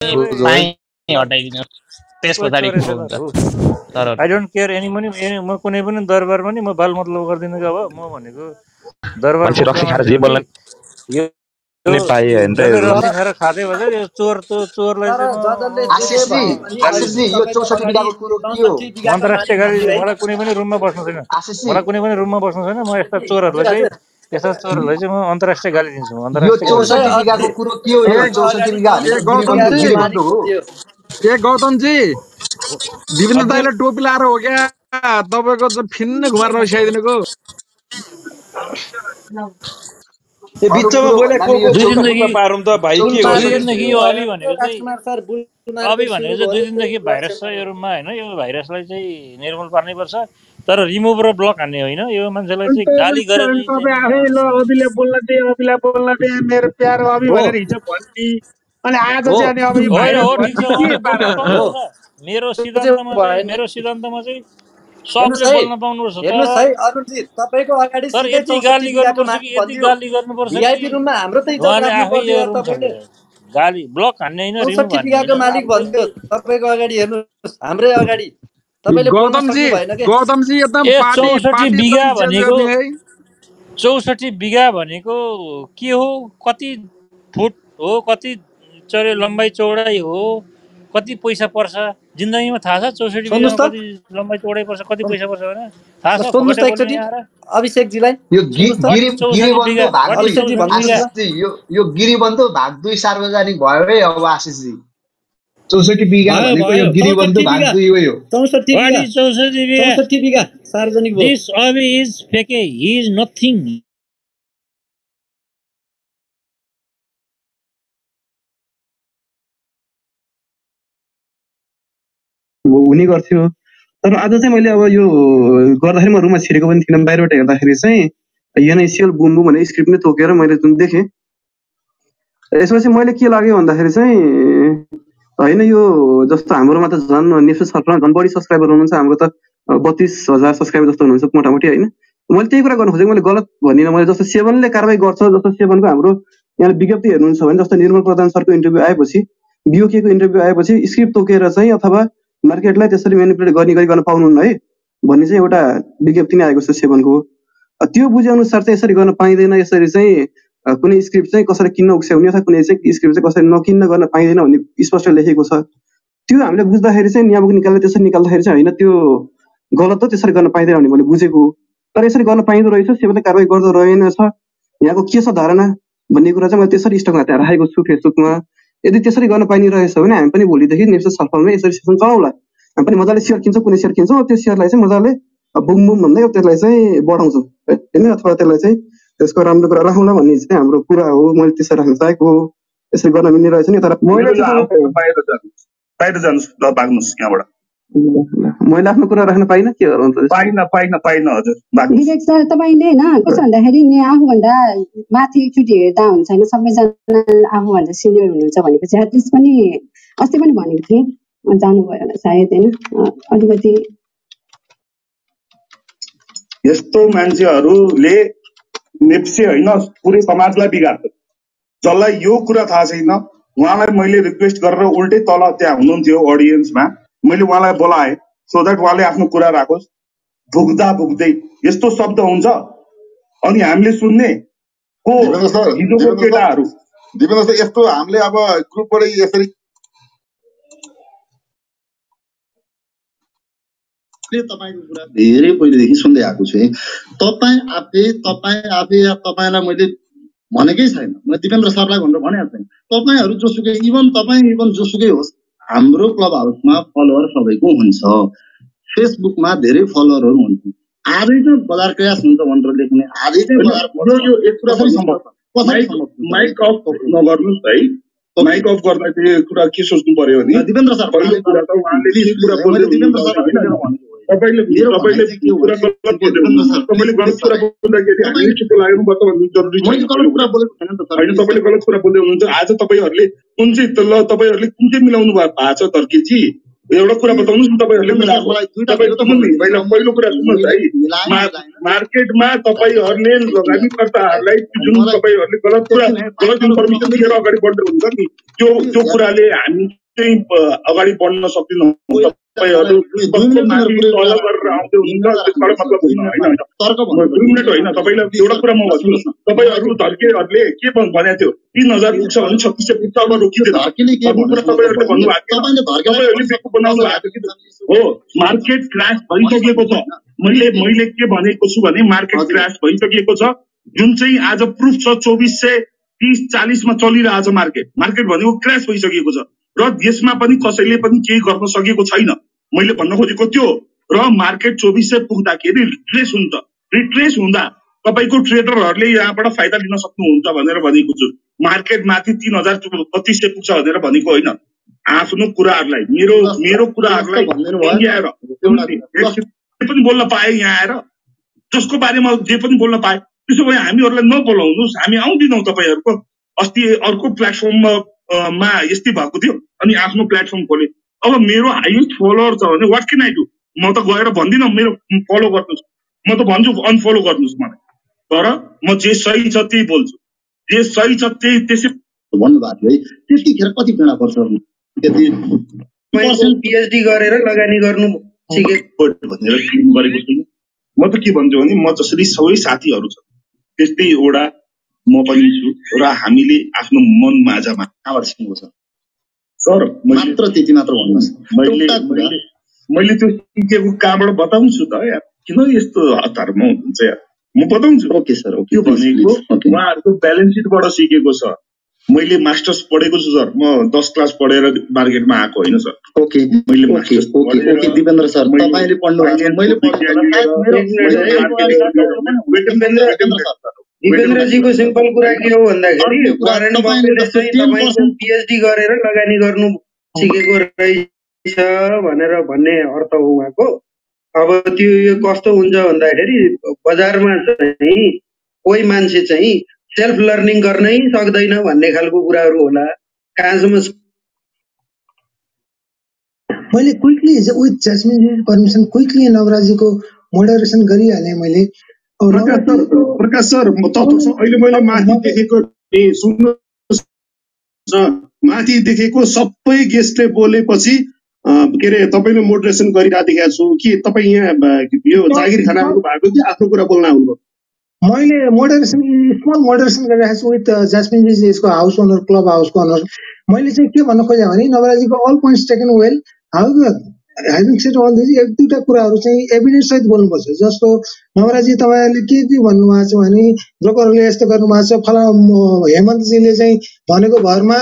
I don't care any money म कुनै पनि दरबारमा नि म बाल मतलब गर्दिनँ कि अब म भनेको दरबार मान्छे रक्सी खाएर जे बोल्न यो नै पाएँ होइन त जसले रक्सी खाएर खाँदै भन्छ यो चोर त्यो चोरलाई पनि अन्तर्राष्ट्रिय है? मलाई कुनै पनि रुममा बस्नु छैन। मलाई कुनै पनि रुममा बस्नु छैन। म यस्ता चोरहरूलाई चाहिँ यस्ता चोरहरूलाई चाहिँ म अन्तर्राष्ट्रिय गाली दिन्छु ए गौतमजी दाईलाई टोपी लाएर हो। क्या तपाईँको चाहिँ फिन्न घुमाएर अरू बिचमा दुई दिनदेखि भनेको चाहिँ दुई भाइरस छ यो रुममा होइन यो भाइरसलाई चाहिँ निर्मूल पार्नैपर्छ तर रिमुभ र ब्लक हान्ने होइन? यो मान्छेलाई चाहिँ गाली गरेर अनि चाहिँ तपाईँ आफै ल चाहिँ अभिले बोल्न दे अभिलाई बोल्न दे मेरो प्यारो अभि भनेर हिजो भन्ने अनि आज चाहिँ अनि मेरो सिद्धान्तमा मेरो सिद्धान्तमा चाहिँ हेर्नुहोस् सबले है। बोल्न पाउनुपर्छ हेर्नुहोस् तर है अरुणजी तपाईँको अगाडि यति गाली गर्नुपर्छ कि यति गर्नुपर्छ भिआइपी रुममा त इज्जत ब्लक हान्ने होइन मालिक तपाईँको अगाडि हेर्नुहोस् हाम्रै अगाडि। चौसठी बिघा भनेको के हो? कति फुट हो? कति चौडे लम्बाइ चौडाइ हो? कति पैसा पर्छ? जिन्दगीमा थाहा छ चौसठी लम्बाइ चौडाइ पर्छ कति पैसा पर्छ भने? थाहा छ अभिषेकजीलाई। यो गिरिबन्धु भाग दुई सार्वजनिक भयो है अब आशिषजी। चौसठी बिघा भनेको यो गिरिबन्धु चौसठी भाग बिघा दुई हो यो। चौसठी बिघा चौसठी बिघा चौसठी बिघा सार्वजनिक भयो। This Abi is fake he is nothing हुने गर्थ्यो। तर आज चाहिँ मैले अब यो गर्दाखेरि म रुममा छिरेको पनि थिइनँ। बाहिरबाट हेर्दाखेरि चाहिँ एनआइसिएल बुम बुम भन्ने स्क्रिप्ट नै तोकेर मैले जुन देखेँ। यसपछि मैले के लाग्यो भन्दाखेरि चाहिँ होइन यो जस्तो हाम्रोमा त झन् नेप्से सर्कलमा झन् बढी सब्सक्राइबर हुनुहुन्छ हाम्रो त बत्तिस हजार सब्सक्राइबर जस्तो हुनुहुन्छ मोटामोटी होइन? मैले त्यही कुरा गर्नु खोजेको मैले गलत भनिनँ। मैले जस्तो सेवनले कारवाही गर्छ जस्तो सेवनको हाम्रो यहाँ विज्ञप्ति हेर्नुहुन्छ भने जस्तो निर्मल प्रधान सरको इन्टरभ्यू आएपछि बिओकेको इन्टरभ्यू आएपछि स्क्रिप्ट तोकेर चाहिँ अथवा मार्केटलाई त्यसरी मेनिपुलेट गर्ने गरी गर्न पाउनुहुन्न है? भन्ने चाहिँ एउटा विज्ञप्ति नै आएको छ सेभेनको त्यो बुझे अनुसार चाहिँ यसरी गर्न पाइँदैन यसरी चाहिँ कुनै स्क्रिप्ट चाहिँ कसरी किन्न उक्स्याउने अथवा कुनै चाहिँ स्क्रिप्ट चाहिँ कसरी नकिन्न गर्न पाइँदैन भन्ने स्पष्ट लेखेको छ। त्यो हामीले बुझ्दाखेरि चाहिँ नियामक निकाल्दा त्यसरी निकाल्दाखेरि चाहिँ होइन त्यो गलत हो त्यसरी गर्न पाइँदैन भन्ने मैले बुझेको हो। तर यसरी गर्न पाइँदो रहेछ सेवाले कारवाही गर्दो रहेनछ यहाँको के छ धारणा भन्ने कुरा चाहिँ मैले त्यसरी स्टकमा त्यहाँ राखेको छु फेसबुकमा। यदि त्यसरी गर्न पाइने रहेछ भने हामी पनि भोलिदेखि छलफलमा यसरी सेसन चलाउँला। हामी पनि मजाले सेयर किन्छौँ कुनै सेयर किन्छौँ त्यो सेयरलाई चाहिँ मजाले बुम बुम भन्दै त्यसलाई चाहिँ बढाउँछौँ। होइन अथवा त्यसलाई चाहिँ त्यसको राम्रो कुरा राखौँला भन्ने चाहिँ हाम्रो कुरा हो मैले त्यसरी राख्न चाहेको हो। यसरी गर्न मिल्ने रहेछ नि तर मैले आफ्नो बाहिर जानुहोस् बाहिर जानुहोस् ल भाग्नुहोस् यहाँबाट। मैले आफ्नो कुरा राख्न पाइनँ के गरौँ त पाइन पाइन पाइन हजुर। भाग्नुहोस्। विवेक सर तपाईँले होइन कस्तो भन्दाखेरि नि आफूभन्दा माथि एकचोटि हेर्दा हुन्छ होइन सबैजना आफूभन्दा सिनियर हुनुहुन्छ भनेपछि एटलिस्ट पनि अस्ति पनि भनेको थिएँ जानुभयो होला सायद होइन? अलिकति यस्तो मान्छेहरूले नेप्से होइन? पुरै समाजलाई बिगार्छ। जसलाई यो कुरा थाहा छैन उहाँलाई मैले रिक्वेस्ट गरेर उल्टै तल त्यहाँ हुनुहुन्थ्यो अडियन्समा मैले उहाँलाई बोलाएँ सो द्याट उहाँले आफ्नो कुरा राखोस्। भुक्दा भुक्दै। यस्तो शब्द हुन्छ। अनि हामीले सुन्ने को हिजोको केटाहरू? दिपेन्द्र यस्तो हामीले अब ग्रुपबाट यसरी मैले तपाईँको कुरा धेरै पहिलेदेखि सुन्दै आएको छु है। तपाईँ आफै तपाईँ आफै या तपाईँलाई मैले भनेकै छैन। मैले दिपेन्द्र सरलाई भनेर भनेको छैन। तपाईँहरू जोसुकै इभन तपाईँ इभन जोसुकै होस् हाम्रो क्लब हाउसमा फलोवर सबैको हुन्छ। फेसबुकमा धेरै फलोवरहरू हुन्छ आजै चाहिँ बजार क्रास हुन्छ भनेर लेख्ने। अफ नगर्नुहोस् है। माइक अफ गर्दाखेरि कुरा के सोच्नु पर्यो भने दिपेन्द्र सर पहिलो कुरा त उहाँले के कुरा बोल्दै मैले दिपेन्द्र हुनुहुन्छ तपाईँले तपाईँले के हो तपाईँले गलत कुरा बोल्दाखेरि हामीले लाग्नु पर्छ भन्ने जरुरी छैन कुरा होइन तपाईँले गलत कुरा बोल्दै हुनुहुन्छ। आज तपाईँहरूले कुन चाहिँ ल तपाईँहरूले कुन चाहिँ मिलाउनु भएको छ तर्केजी? एउटा कुरा बताउनुहोस् न तपाईँहरूले कुरो पहिला पहिलो कुरा सुन्नुहोस् है। मार्केटमा तपाईँहरूले लगानीकर्ताहरूलाई जुन तपाईँहरूले गलत कुरा गलत इन्फर्मेसन दिएर अगाडि बढ्दै हुन्छ नि। त्यो त्यो कुराले हामी चाहिँ अगाडि बढ्न सक्दैनौँ तपाईँलाई एउटा कुरा म भन्छु। तपाईँहरू धर्केहरूले के भन्- भनेको थियो? तिन हजार पुग्छ भने छत्तिस सय पुग्छ अब रोकिँदैन हो मार्केट क्रास भइसकेको छ। मैले मैले के भनेको छु भने मार्केट। क्रास भइसकेको छ। जुन चाहिँ आज प्रुफ छ चौबिस सय तिस चालिसमा चलिरहेको छ मार्केट। मार्केट भनेको क्रास भइसकेको छ। र देशमा पनि कसैले पनि केही गर्न सकेको छैन। मैले भन्न खोजेको त्यो र मार्केट चौबिस सय पुग्दाखेरि रिट्रेस हुन्छ। रिट्रेस हुँदा तपाईँको ट्रेडरहरूले यहाँबाट फाइदा लिन सक्नुहुन्छ भनेर भनेको छु। मार्केट माथि तिन हजार बत्तिस सय पुग्छ भनेर भनेको होइन। आफ्नो कुराहरूलाई मेरो मेरो कुराहरूलाई पनि बोल्न पाएँ यहाँ आएर जसको बारेमा जे पनि बोल्न पाएँ त्यसो भए हामीहरूलाई नबोलाउनुहोस्। हामी आउँदैनौँ तपाईँहरूको अस्ति अर्को प्लेटफर्ममा मा यस्तै भएको थियो। अनि आफ्नो प्लेटफर्म खोले। अब मेरो हाइएस्ट फलोवर छ भने वाट केन आई डु म त गएर भन्दिनँ मेरो फलो गर्नुहोस्। म त भन्छु अनफलो गर्नुहोस् मलाई। तर म जे सही छ त्यही बोल्छु। जे सही छ त्यही त्यसै भन्नुभएको थियो है। त्यतिखेर कति पेडा पर्छ त्यति पिएचडी गरेर लगानी गर्नु भनेर गरेको छैन म त के भन्छु भने म जसरी सबै साथीहरू छ त्यस्तै एउटा म पनि छु र हामीले आफ्नो मन माझमा कहाँबाट छ? सर मात्र त्यति मात्र भन्नुहोस्। मैले त्यो सिकेको कहाँबाट बताउँछु त यार किन यस्तो हतारमा हुनुहुन्छ यार म बताउँछु। ओके सर ओके त्यो भनेको उहाँहरूको ब्यालेन्स सिटबाट सिकेको छ। मैले मास्टर्स पढेको छु सर म दस क्लास पढेर मार्केटमा आएको होइन सर ओके मैले ओके दिपेन्द्र सर मैले तपाईँले पढ्नु मैले दिपेन्द्रजीको सिम्पल कुरा के हो भन्दाखेरि अर्को कुरा, वारेन तपाईँले बफेटले जस्तो चाहिँ 10% तपाईँको पिएचडी गरेर लगानी गर्नु सिकेको रहेछ भनेर भन्ने अर्थ हो उहाँको। अब त्यो यो कस्तो हुन्छ भन्दाखेरि बजारमा चाहिँ कोही मान्छे चाहिँ सेल्फ लर्निङ गर्नै सक्दैन भन्ने खालको कुराहरू होला। कहाँसम्म मैले quickly with Jasmine permission quickly नवराजीको moderation गरिहालेँ मैले। प्रकाश सर प्रकाश अहिले मैले माथि देखेको माथि देखेको सबै गेस्टले बोलेपछि के अरे तपाईँले मोडरेसन गरिरहेको देखाएको छु कि तपाईँ यहाँ यो जागिर खाना आउनु भएको कि आफ्नो कुरा बोल्न आउनुभयो मैले मोडरेसन स्मल मोडरेसन गरिरहेको छु विथ जास्मिन यसको हाउस ओनर क्लब हाउसको ओनर मैले चाहिँ के भन्न खोजेँ भने नवराजीको all points taken well how having set all this एक दुईवटा कुराहरू चाहिँ एभिडेन्स सहित बोल्नुपर्छ। जस्तो नवराजी तपाईँहरूले के के भन्नुभएको छ भने ब्रोकरहरूले यस्तो गर्नुभएको छ फला हेमन्तजीले चाहिँ भनेको भरमा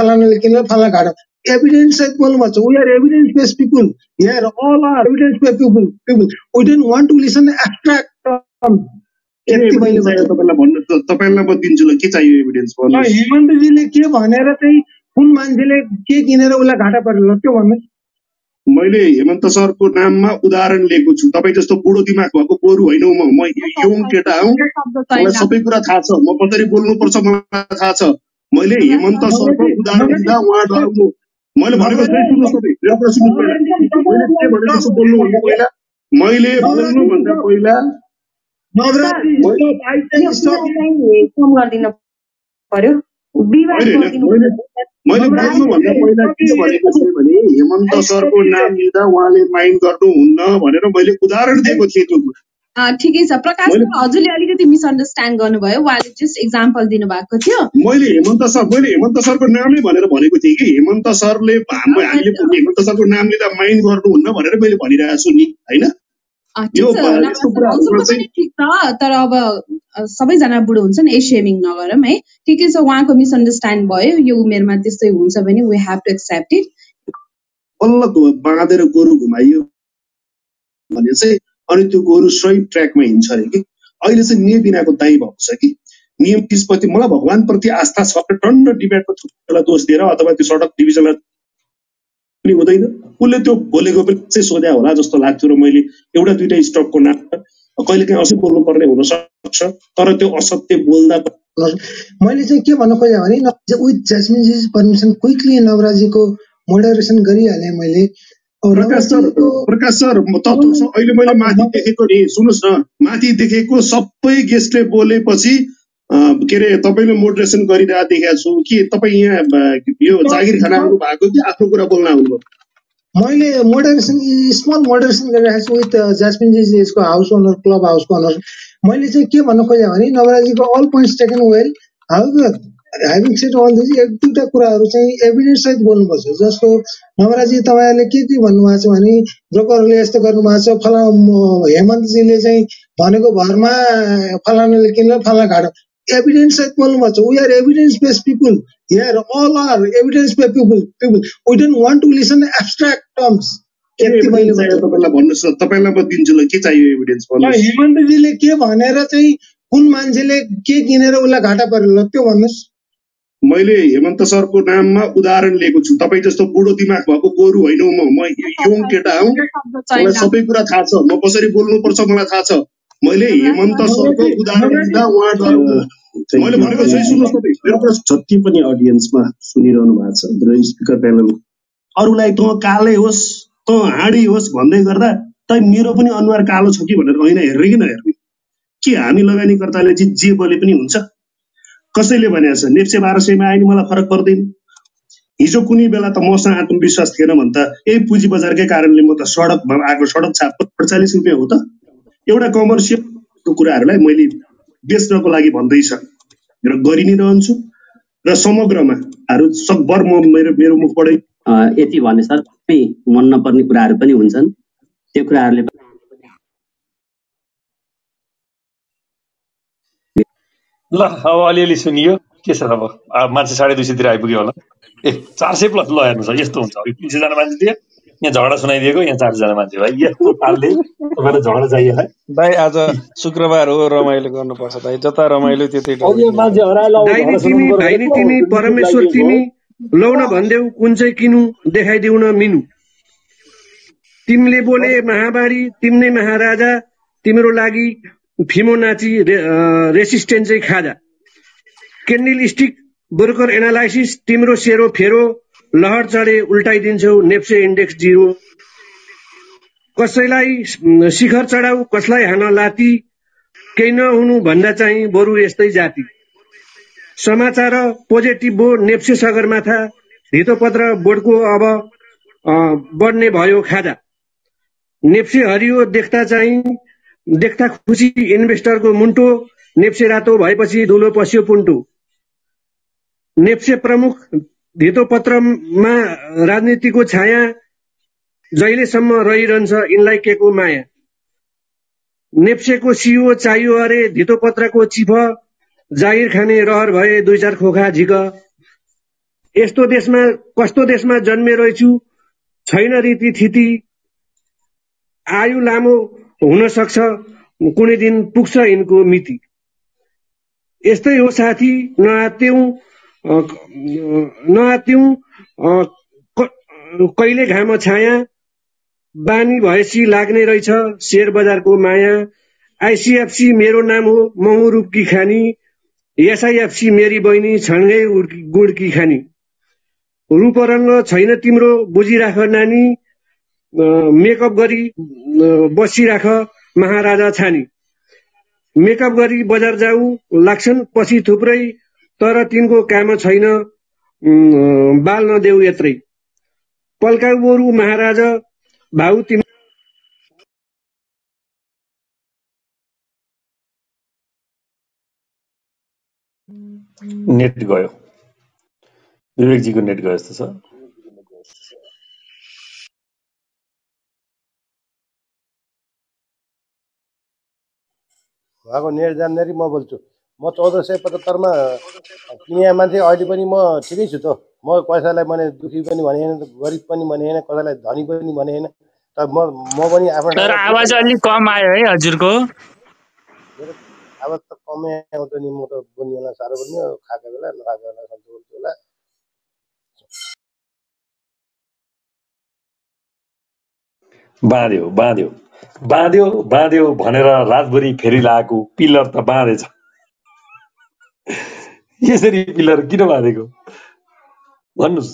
फलानाले किनेर फलाना घाटा। एभिडेन्स सहित बोल्नुपर्छ। We are evidence base people here all are evidence base people people we don't want to listen abstract के यति मैले एभिडेन्स चाहियो तपाईँलाई भन्नु त- तपाईँलाई म दिन्छु ल के चाहियो एभिडेन्स हेमन्तजीले के भनेर चाहिँ कुन मान्छेले के किनेर उसलाई घाटा परेन ल त्यो भन्नु। मैले हेमन्त सरको नाममा उदाहरण लिएको छु। तपाईँ जस्तो बुढो दिमाग भएको बोरू होइन म। म यङ केटा हौ। मलाई सबै कुरा थाहा छ। म कसरी बोल्नुपर्छ मलाई थाहा छ। मैले हेमन्त सरको उदाहरण दिँदा उहाँ डराउनु मैले भनेको चाहिँ सुन्नुहोस् तपाईँ। मेरो कुरा सुन्नुहोस् पहिला। मैले के भनेको बोल्नुभन्दा पहिला? मैले बोल्नुभन्दा पहिला पर्यो। मैले बोल्नुभन्दा पहिला के भनेको थिएँ भने हेमन्त सरको नाम लिँदा उहाँले माइन्ड गर्नुहुन्न भनेर मैले उदाहरण दिएको थिएँ त्यो। कुरा। ठिकै छ। प्रकाश मैले- हजुरले अलिकति मिसअन्डरस्ट्यान्ड गर्नुभयो। उहाँले जस्ट इक्जाम्पल दिनुभएको थियो। मैले हेमन्त सर मैले हेमन्त सरको नामै भनेर भनेको थिएँ कि हेमन्त सरले हामीले हेमन्त सरको नाम लिँदा माइन्ड गर्नुहुन्न भनेर मैले भनिरहेको छु नि होइन? ठिक छ। तर अब सबैजना बुढो हुन्छ नि ए सेमिङ नगरौँ है। ठिकै छ उहाँको मिसअन्डरस्ट्यान्ड भयो यो उमेरमा त्यस्तै हुन्छ भने we have to accept it बल्ल बाँधेर गोरु घुमाइयो भने चाहिँ अनि त्यो गोरु सही ट्र्याकमा हिँड्छ अरे कि। अहिले चाहिँ नियम बिनाको दाई भएको छ कि। नियम चिजप्रति मलाई भगवान्प्रति आस्था छ टन्न डिबेटको थुप्रोलाई दोष दिएर अथवा त्यो सडक डिभिजनलाई पनि हुँदैन। उसले त्यो बोलेको पनि चाहिँ सोध्या होला जस्तो लाग्थ्यो र मैले एउटा दुइटा स्टकको नाम कहिले काहीँ असै बोल्नु पर्ने हुन सक्छ। तर त्यो असत्य बोल्दा मैले चाहिँ के भन्न खोजेँ भने विथ जस्मिन पर्मिसन क्विकली नवराजीको मोडरेसन गरिहालेँ मैले। प्रकाश सर प्रकाश सर अहिले मैले माथि देखेको नि सुन्नुहोस् न। माथि देखेको सबै गेस्टले बोलेपछि के अरे तपाईँले मोडरेसन गरिरहेको देखेको छु। के तपाईँ यहाँ यो जागिर खाना आउनु भएको कि आफ्नो कुरा बोल्न आउनुभयो मैले मोडरेसन स्मल मोडरेसन गरिरहेको छु विथ जास्मिन जिजिएसको हाउस ओनर क्लब हाउसको ओनर मैले चाहिँ के भन्न खोजेँ भने नवराजीको all points taken well however having set all this एक दुईवटा कुराहरू चाहिँ एभिडेन्स सहित बोल्नुपर्छ जस्तो नवराजी तपाईँहरूले के के भन्नुभएको छ भने ब्रोकरहरूले यस्तो गर्नुभएको छ फला हेमन्तजीले चाहिँ भनेको भरमा फलानाले किन्यो फलाना घाटो एभिडेन्स सहित बोल्नुपर्छ we are evidence based people here all are evidence based people people we don't want to listen abstract terms के यति मैले एभिडेन्स चाहियो तपाईँलाई भन्नुहोस् न तपाईँलाई म दिन्छु ल के चाहियो एभिडेन्स के भनेर चाहिँ कुन मान्छेले के किनेर उसलाई घाटा पर्यो ल त्यो भन्नुहोस् मैले हेमन्त सरको नाममा उदाहरण लिएको छु तपाईँ जस्तो बुढो दिमाग भएको गोरु होइन म म यङ केटा हुँ मलाई सबै कुरा थाहा छ म कसरी बोल्नुपर्छ मलाई थाहा छ मैले हेमन्त सरको उदाहरण दिँदा उहाँद्वारा मैले भनेको सही सुन्नुहोस् तपाईँ। मेरो कुरा जति पनि अडियन्समा सुनिरहनु भएको छ। र स्पिकर प्यानल अरूलाई तँ कालै होस् तँ हाँडी होस् भन्दै गर्दा त मेरो पनि अनुहार कालो छ कि भनेर ऐना हेर्ने कि नहेर्ने? के हामी लगानीकर्ताले चाहिँ जे बोले पनि हुन्छ? कसैले भनेको छ नेप्से बाह्र सयमा आयो नि मलाई फरक पर्दैन। हिजो कुनै बेला त मसँग आत्मविश्वास थिएन भने त। यही पुँजी बजारकै कारणले म त सडकमा आएको सडक छाप अडचालिस रुपियाँ हो त। एउटा कमर्सियल कुराहरूलाई मैले बेच्नको लागि भन्दैछ। र गरि नै रहन्छु। र समग्रमा हरू सकभर म मेरो मेरो मुखबाटै अँ, यति भने सर मन नपर्ने कुराहरू पनि हुन्छन्। त्यो कुराहरूले ल अब अलिअलि सुनियो। के छ अब? मान्छे साढे दुई सयतिर आइपुग्यो होला। ए चार सय प्लस ल हेर्नुहोस् यस्तो हुन्छ। अघि तिन सयजना मान्छे थियो यहाँ झगडा सुनाइदिएको यहाँ चारजना मान्छे भाइ यस्तो पालले तपाईँलाई झगडा चाहियो है? दाइ आज शुक्रबार हो रमाइलो गर्नुपर्छ दाइ जता रमाइलो त्यतै अब यो मान्छे हराएर तिमी परमेश्वर लागि तिमी। लौ न भनिदेऊ कुन चाहिँ किनु देखाइदेऊ न मिनु। तिमीले बोले महामारी तिम्रै महाराजा तिम्रो लागि फिमोनाची रे, अँ, रेसिस्टेन्ट चाहिँ खाजा। केन्डिल स्टिक ब्रोकर एनालाइसिस तिम्रो सेरो फेरो लहर चढे उल्टाइदिन्छौ नेप्से इन्डेक्स जिरो। कसैलाई शिखर चढाऊ कसलाई हान लाती केही नहुनु भन्दा चाहिँ बरु यस्तै जाति। समाचार पोजिटिभ हो नेप्से सगरमाथा धितोपत्र बोर्डको अब बढ्ने भयो खाजा। नेप्से हरियो देख्दा चाहिँ देख्दा खुसी इन्भेस्टरको मुन्टो नेप्से रातो भएपछि धुलो पस्यो पुन्टो। नेप्से प्रमुख धितोपत्रमा राजनीतिको छाया जहिलेसम्म रहिरहन्छ यिनलाई के को माया? नेप्सेको सियो चाहियो अरे धितोपत्रको चिफ जागिर खाने रहर भए दुई चार खोखा झिक यस्तो देशमा कस्तो देशमा जन्मे रहेछु छैन रीति थिति। आयु लामो हुन सक्छ कुनै दिन पुग्छ यिनको मिति। यस्तै हो साथी नआत्यौं नआत्यौं कहिले घाम छाया? बानी भएपछि लाग्ने रहेछ शेयर बजारको माया। आइसिएफसी मेरो नाम हो महु रूपकी खानी। एसआइएफसी मेरी बहिनी उड्की- गुड्की खानी। रूप रङ्ग छैन तिम्रो बुझिराख नानी। मेकअप गरी बसिराख महाराजा छानी। मेकअप गरी बजार जाऊ लाग्छन् पछि थुप्रै तर तिनको काम छैन बाल नदेऊ यत्रै। पल्काउ बरु महाराजा भाउ तिमी नेट गयो। विवेकजीको नेट गयो जस्तो छ। उहाँको नेट जान्दाखेरि म बोल्छु। म चौध सय पचहत्तरमा किने मान्छे अहिले पनि म ठिकै छु त। म कसैलाई मैले दुखी पनि भने होइन गरिब पनि भने होइन कसैलाई धनी पनि भने होइन तर म म पनि आफ्नो आवाज अलिक कम आयो है हजुरको। मेरो आवाज त कमै आउँछ नि म त बोल्ने बेला साह्रो बोल्ने खाएको बेला नखाएको बेला सन्चो बोल्छु होला। बाँध्यो बाँध्यो। बाँध्यो बाँध्यो भनेर रातभरि फेरि लगाएको पिलर त बाँधेछ। यसरी पिलर किन बाँधेको भन्नुहोस्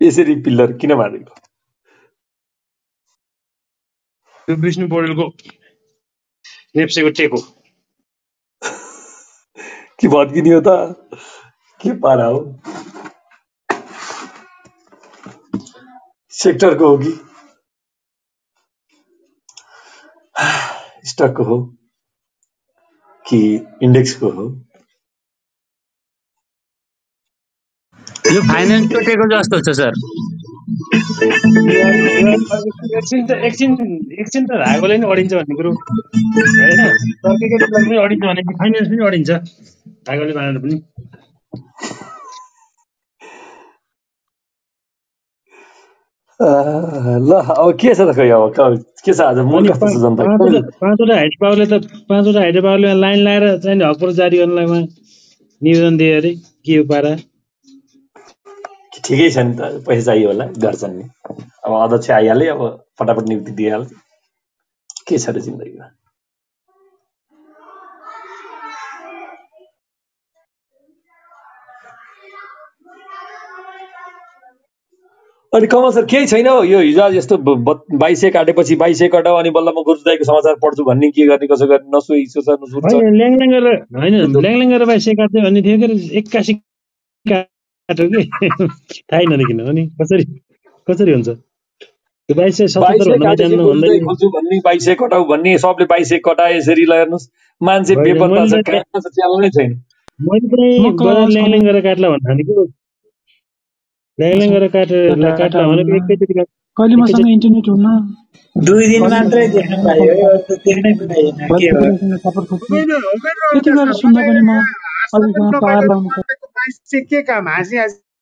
यसरी पिल्लर किन बाँधेको विष्णु पौडेलको नेप्सेको टेक हो के भत्किने हो त के पारा हो सेक्टरको हो कि स्टकको हो कि इन्डेक्सको हो यो फाइनेन्स टुटेको जस्तो छ सर। एकछिन त एकछिन एकछिन त धागोले नि अडिन्छ भन्ने कुरो। होइन? तर्केको बेला पनि अडिन्छ भने फाइनेन्स पनि अडिन्छ। धागोले बाँधेर पनि। ल अब के छ त खै अब? क- छ आज? मूल कस्तो छ जनता? पाँचवटा हाइड पावरले त पाँचवटा हाइड पावरले लाइन लाएर चाहिँ हकपत्र जारी गर्नलाई उहाँ निवेदन दिए अरे के हो पारा? ठिकै छ नि त पैसा चाहियो होला गर्छन् नि अब अध्यक्ष आइहाले अब फटाफट नियुक्ति दिइहाल्छ के छ र जिन्दगीमा अनि कमल सर केही छैन हौ यो हिजो आज यस्तो बाइसे काटेपछि बाइसे कटाऊ अनि बल्ल म गुरुदाईको समाचार पढ्छु भन्ने के गर्ने कसो गर्ने नसोही सोच नसुर्छ होइन ल्याङल्याङ गरेर गरेर बाइक काट्यो भन्ने थियो के एक्कासी कि थाहै नदेखिन अनि कसरी? कसरी हुन्छ? त्यो बाइस सय सतहत्तर बाइसे भन्दा काटेपछि जान्नु भन्दै खोज्छु भन्ने बाइसे कटाऊ भन्ने सबले बाइसे कटाए यसरी ल हेर्नुहोस् मान्छे बेपत्ता त- नै छैन। मैले चाहिँ बजार ल्याङल्याङ गरेर काट्ला भन्नु थालेको ल्याङल्याङ गरेर काटेर काट्ला भनेको एकैचोटि काट कहिले मसँग इन्टरनेट हुन्न? दुई दिन मात्रै देख्न पाइयो अरू त देख्नै पाइएन। के हो? त्यति गरेर सुन्दा पनि म के काम हाँसी हाँसी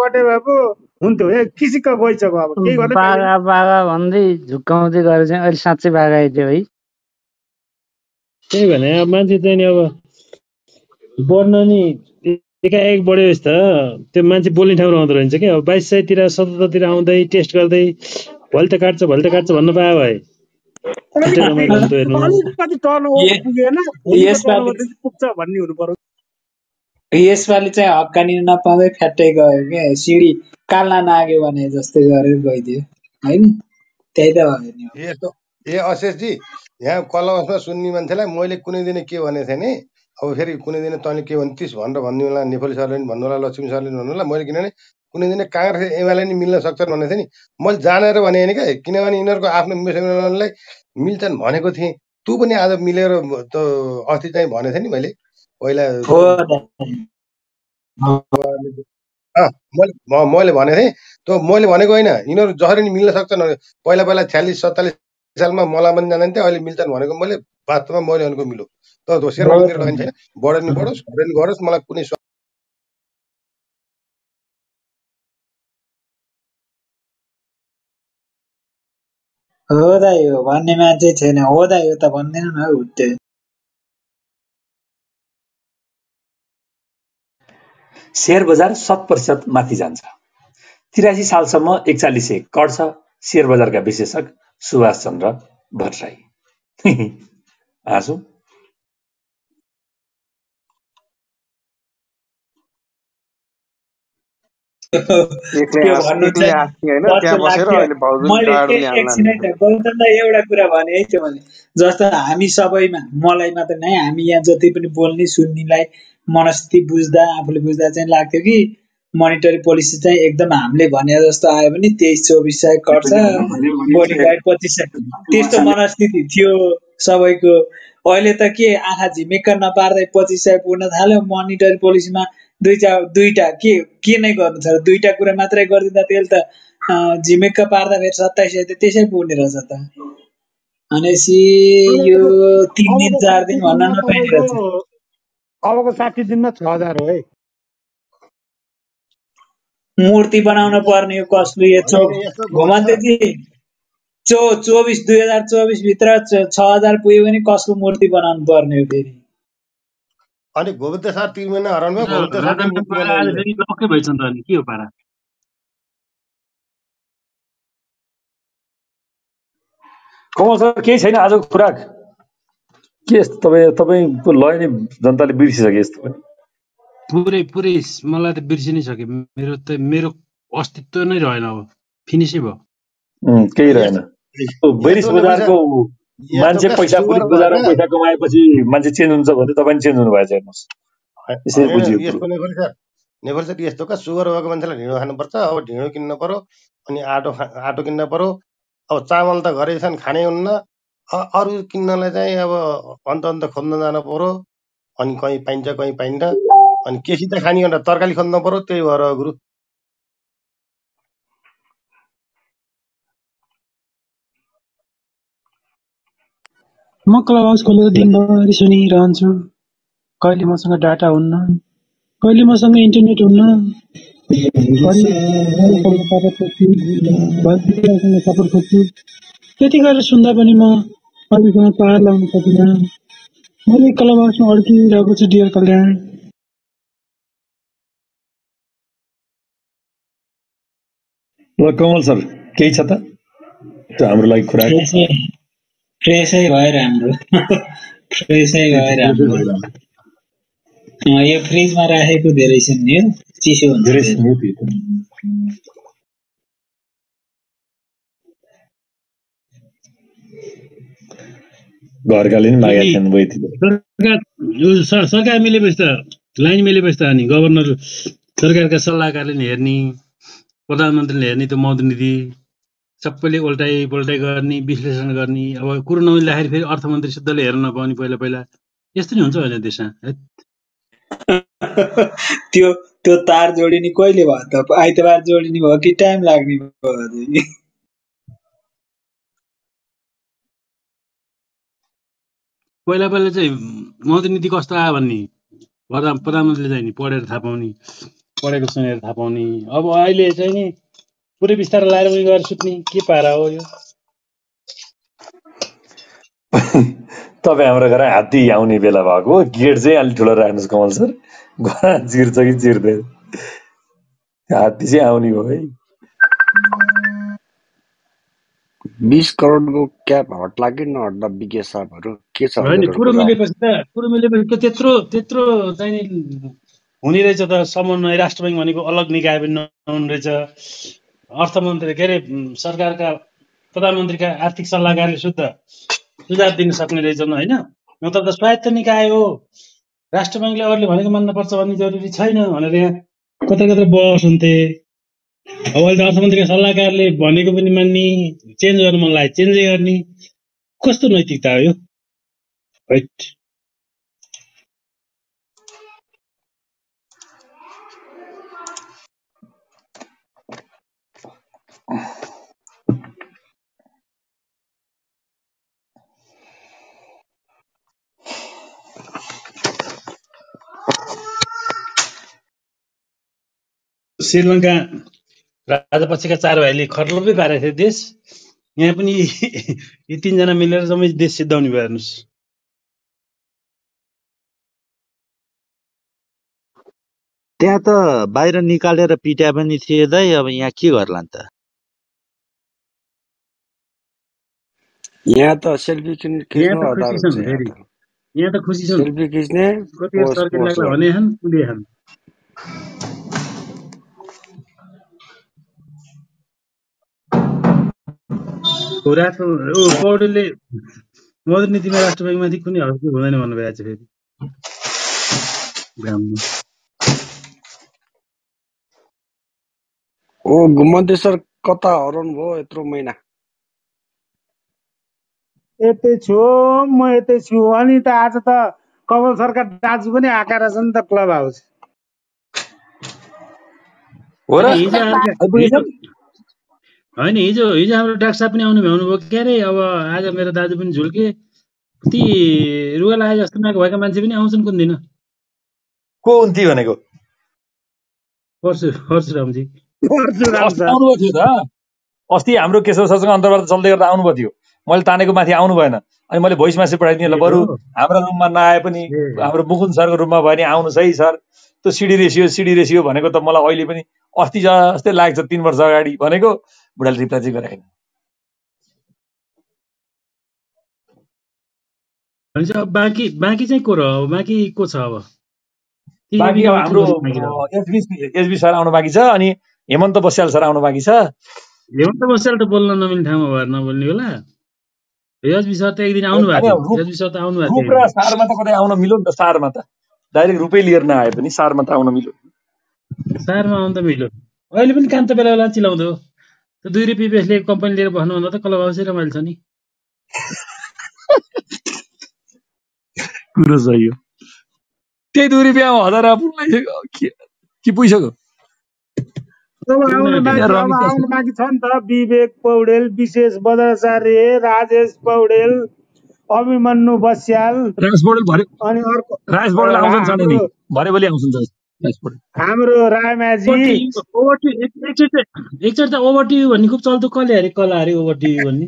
कटे भए पो हुन्थ्यो ए किसिक गइसक्यो अब? केही गर्नै। बागा बागा भन्दै झुक्काउँदै गएर चाहिँ अहिले साँच्चै बागा आइदियो है। त्यही भने अब मान्छे चाहिँ नि अब बढ्न नि एकाएक बढ्यो यस्तो। त त्यो मान्छे बोल्ने ठाउँमा आउँदो रहेछ क्या अब बाइस सयतिर सतहत्तरतिर आउँदै टेस्ट गर्दै भोलि त काट्छ भोलि त काट्छ भन्न पायो भए पुग्छ भन्ने हुनु पर्यो। यसपालि चाहिँ हक्कानी नपाउँदै फ्याट्टै गयो क्या सिँढी काल्ला नाग्यो भने जस्तै गरेर गइदियो होइन? त्यही त भयो नि ए अशेषजी यहाँ कलमसमा सुन्ने मान्छेलाई मैले कुनै दिन के भनेको थिएँ नि अब फेरि कुनै दिन तैँले के भन्थिस् भनेर भन्नु होला नेपाली सरले पनि भन्नु होला लक्ष्मी सरले पनि भन्नु होला मैले किनभने कुनै दिन काङ्ग्रेस एमाले नि मिल्न सक्छन् भनेको थिएँ नि। मैले जानेर भने होइन क्या किनभने यिनीहरूको आफ्नो मुसलमानलाई मिल्छन् भनेको थिएँ। तँ पनि आज मिलेर त अस्ति चाहिँ भनेको थिएँ नि मैले। पहिला मैले म- मैले भनेको थिएँ त्यो मैले भनेको होइन यिनीहरू जसरी नि मिल्न सक्छन् पहिला पहिला छ्यालिस सत्तालिस सालमा मलाई पनि जान्दैन अहिले मिल्छन् भनेको मैले वास्तवमा मैले भनेको मिलो। तर शेरबहादुर लगानी छैन बढ्यो नि बढोस् घट्यो नि घटोस् मलाई कुनै हो दाइ हो भन्ने मान्छे छैन हो दाइ हो त भन्दैन न हौ त्यो सेयर बजार शत प्रतिशत माथि जान्छ। तिरासी सालसम्म एकचालिस सय कट्छ सेयर बजारका विशेषज्ञ सुभाष चन्द्र भट्टराई। गौतमलाई एउटा कुरा भने है त्यो भने जस्तो हामी सबैमा मलाई मात्र नै हामी यहाँ जति पनि बोल्ने सुन्नेलाई मनस्थिति बुझ्दा आफूले बुझ्दा चाहिँ लाग्थ्यो कि मोनिटरी पोलिसी चाहिँ एकदम हामीले भने जस्तो आयो भने तेइस चौबिस सय कट्छ बोडी गाइड पच्चिस सय। त्यस्तो मनस्थिति थियो सबैको। अहिले त के आँखा झिमिक्क नपार्दै पच्चिस सय पुग्न थाल्यो मोनिटरी पोलिसीमा दुईटा दुईटा के के नै गर्नु छ दुईटा कुरा मात्रै गरिदिँदा त्यसले त झिमिक्क पार्दा फेरि सत्ताइस सय त त्यसै पुग्ने रहेछ त। भनेपछि यो तिन दिन चार दिन भन्न नपाइने रहेछ। अबको साठी दिनमा छ हजार हो है। मूर्ति बनाउन पर्ने हो कसले यो चौ घुमन्तेजी चौ चौबिस दुई हजार चौबिस भित्र छ हजार पुग्यो भने कसको मूर्ति बनाउनु पर्ने हो फेरि? अनि गोविन्द सर तिन महिना हराउनु लक्कै भएछ नि त अनि के हो पारा? कमल सर केही छैन आजको खुराक? के यस्तो तपाईँ तपाईँको लय नै जनताले बिर्सिसके यस्तो पनि। पुरै पुरै मलाई त बिर्सिनै सक्यो। मेरो त मेरो अस्तित्व नै रहेन अब। फिनिसै भयो। केही रहेन। यस्तो पैसा बजारको मान्छे पैसा भएका पैसा कमाएपछि मान्छे चेन्ज हुन्छ भने तपाईँ चेन्ज हुनुभएछ हेर्नुहोस्। यसरी बुझियो यस्तो नेभर सर नेभर सर यस्तोका सुगर भएको मान्छेलाई ढिँडो खानुपर्छ? अब ढिँडो किन्न पर्यो अनि आटो खा आटो किन्न पर्यो। अब चामल त घरै छन् खानै हुन्न। अरू किन्नलाई चाहिँ अब अन्त अन्त खोज्न जानु पर्यो। अनि कहीँ पाइन्छ कहीँ पाइन्न अनि केसित खाने भनेर तरकारी खोज्नु पर्यो त्यही भएर गुरु। म क्लब हाउस खोलेर दिनभरि सुनिरहन्छु। कहिले मसँग डाटा हुन्न कहिले मसँग इन्टरनेट हुन्न। सपोर्ट खोज्छु। त्यति गरेर सुन्दा पनि म अहिलेसम्म पार लाउन सकिनँ मैले क्लब हाउसमा अड्किरहेको छु डियर कल्याण ल कमल सर केही छ त? हाम्रो लागि कुरा फ्रेसै भयो राम्रो फ्रेसै भयो राम्रो अँ, यो फ्रिजमा राखेको धेरै सुन्यो चिसो हुन्छ धेरै फेरि। स्मुथ थियो त। घरकाले नि मागेका थिएन सरकार मिलेपछि त लाइन मिलेपछि त अनि गभर्नर सरकारका सल्लाहकारले नि हेर्ने प्रधानमन्त्रीले हेर्ने त्यो मौत नीति सबैले उल्टाइ पल्टाइ गर्ने विश्लेषण गर्ने अब कुरो नमिल्दाखेरि फेरि अर्थमन्त्री शुद्धले हेर्न नपाउने पहिला पहिला। यस्तो नि हुन्छ होइन देशमा। त्यो त्यो तार जोडिने कहिले भयो त? आइतबार जोडिने भयो कि टाइम लाग्ने भयो पहिला पहिला चाहिँ मौत नीति कस्तो आयो भन्ने प्रधान प्रधानमन्त्रीले चाहिँ नि पढेर थाहा पाउने पढेको सुनेर थाहा पाउने। अब अहिले चाहिँ नि पुरै बिस्तारै लाएर उयो गरेर सुत्ने के पारा हो यो? तपाईँ हाम्रो घर हात्ती आउने बेला भएको गेट चाहिँ अलिक ठुलो राख्नुहोस् कमल सर। घर चिर्छ कि चिर्दैन? हात्ती चाहिँ आउने हो है। बिस करोडको क्याप हट्ला कि नहट्ला विज्ञ साहबहरू? के छ कुरो मिलेपछि त कुरो मिलेपछि त त्यत्रो त्यत्रो चाहिँ नि हुने रहेछ त समन्वय राष्ट्र बैङ्क भनेको अलग निकाय पनि नहुने रहेछ। अर्थमन्त्री के अरे सरकारका प्रधानमन्त्रीका आर्थिक सल्लाहकारले शुद्ध सुझाव दिन सक्ने रहेछन् होइन? नत्र त स्वायत्त निकाय हो। राष्ट्र बैङ्कले अरूले भनेको मान्नुपर्छ भन्ने जरुरी छैन भनेर यहाँ कता कता बहस हुन्थे। अहिले त अर्थमन्त्रीका सल्लाहकारले भनेको पनि मान्ने चेन्ज गर्नु मन लाग्यो चेन्जै गर्ने कस्तो नैतिकता हो यो? हैट श्रीलङ्का राजापक्षका चार भाइले खर्लप्पै पारेको थियो देश। यहाँ पनि यी तिनजना मिलेर जम्मै देश सिद्धाउने भयो हेर्नुहोस्। त्यहाँ त बाहिर निकालेर पिट्या पनि थिए दाइ अब यहाँ के गर्ला त? यहाँ त सेल्फी खिच्नु यहाँ खिच्नु त खुसी हुन्छ छन् यहाँ फेरि। त। यहाँ त खुसी छन्। सेल्फी खिच्ने कतिखेर पोस्ट सर्किट पोस्ट लाग्ला गर्ने भने छन् कुदे छन् राष्ट्र ओ पौडेलले मदत नीतिमा राष्ट्र ब्याङ्कमाथि कुनै हस्तक्षेप हुँदैन भन्नुभएको छ फेरि। ओ घुमन्ते सर कता हराउनु भयो यत्रो महिना? यतै छु म यतै छु। अनि त आज त कमल सरकार दाजु पनि आएका रहेछन् नि त क्लब हाउस। हो र? होइन हिजो हिजो हाम्रो डाक्टर साहब पनि आउनु भ्याउनु भयो के अरे? अब आज मेरो दाजु पनि झुल्के। ती रुगा लागे जस्तो नभएको भएका मान्छे पनि आउँछन् कुन दिन? को हुन्थे भनेको? परशु परशुरामजी परशुराम अस्ति सर आउनुभएको थियो त। अस्ति हाम्रो केशव सरसँग अन्तर्वार्ता चल्दै गर्दा आउनुभएको थियो। मैले तानेको माथि आउनु भएन। अनि मैले भोइस मेसेज पठाइदिएँ ल बरु हाम्रो रुममा नआए पनि हाम्रो मुकुन्द सरको रुममा भयो भने आउनुहोस् है सर। त्यो सिडी रेसियो सिडी रेसियो भनेको त मलाई अहिले पनि अस्ति जस्तै लाग्छ तिन वर्ष अगाडि भनेको। बुढाले रिप्लाई चाहिँ गरेको छैन। भनेपछि अब बाँकी बाँकी चाहिँ को र बाँकी को छ अब? बाँकी अब हाम्रो एसबी एसबी सर आउनु बाँकी छ अनि हेमन्त बस्याल सर आउनु बाँकी छ। हेमन्त बस्याल त बोल्न नमिल्ने ठाउँमा भएर नबोल्ने होला। यस विषय त एक दिन आउनु भएको थियो। विषय त आउनु भएको सारमा त कतै आउन मिल्यो नि त सारमा त। डाइरेक्ट रूपै लिएर नआए पनि सारमा त आउन मिल्यो। सारमा आउनु त मिल्यो। अहिले पनि कान्त बेला बेला चिलाउँदो। त्यो दुई रुपियाँ बेसले कम्पनी लिएर बस्नुभन्दा त क्लब हाउसै रमाइलो छ नि। कुरो सही हो। त्यही दुई रुपियाँमा हजार के पुगिसक्यो? बाँकी अब आउनु बाँकी छ नि त। विवेक पौडेल विशेष बज्राचार्य राजेश पौडेल अभिमन्यु बस्याल राज पौडेल भरे अनि अर्को राज पौडेल आउँछन् छाने नि हाम्रो भरे भोलि आउँछन् हाम्रो एकचोटि एकचोटि त ओभर टिभी भन्ने खुब चल्थ्यो कसले अरे कला अरे ओभर टिभी भन्ने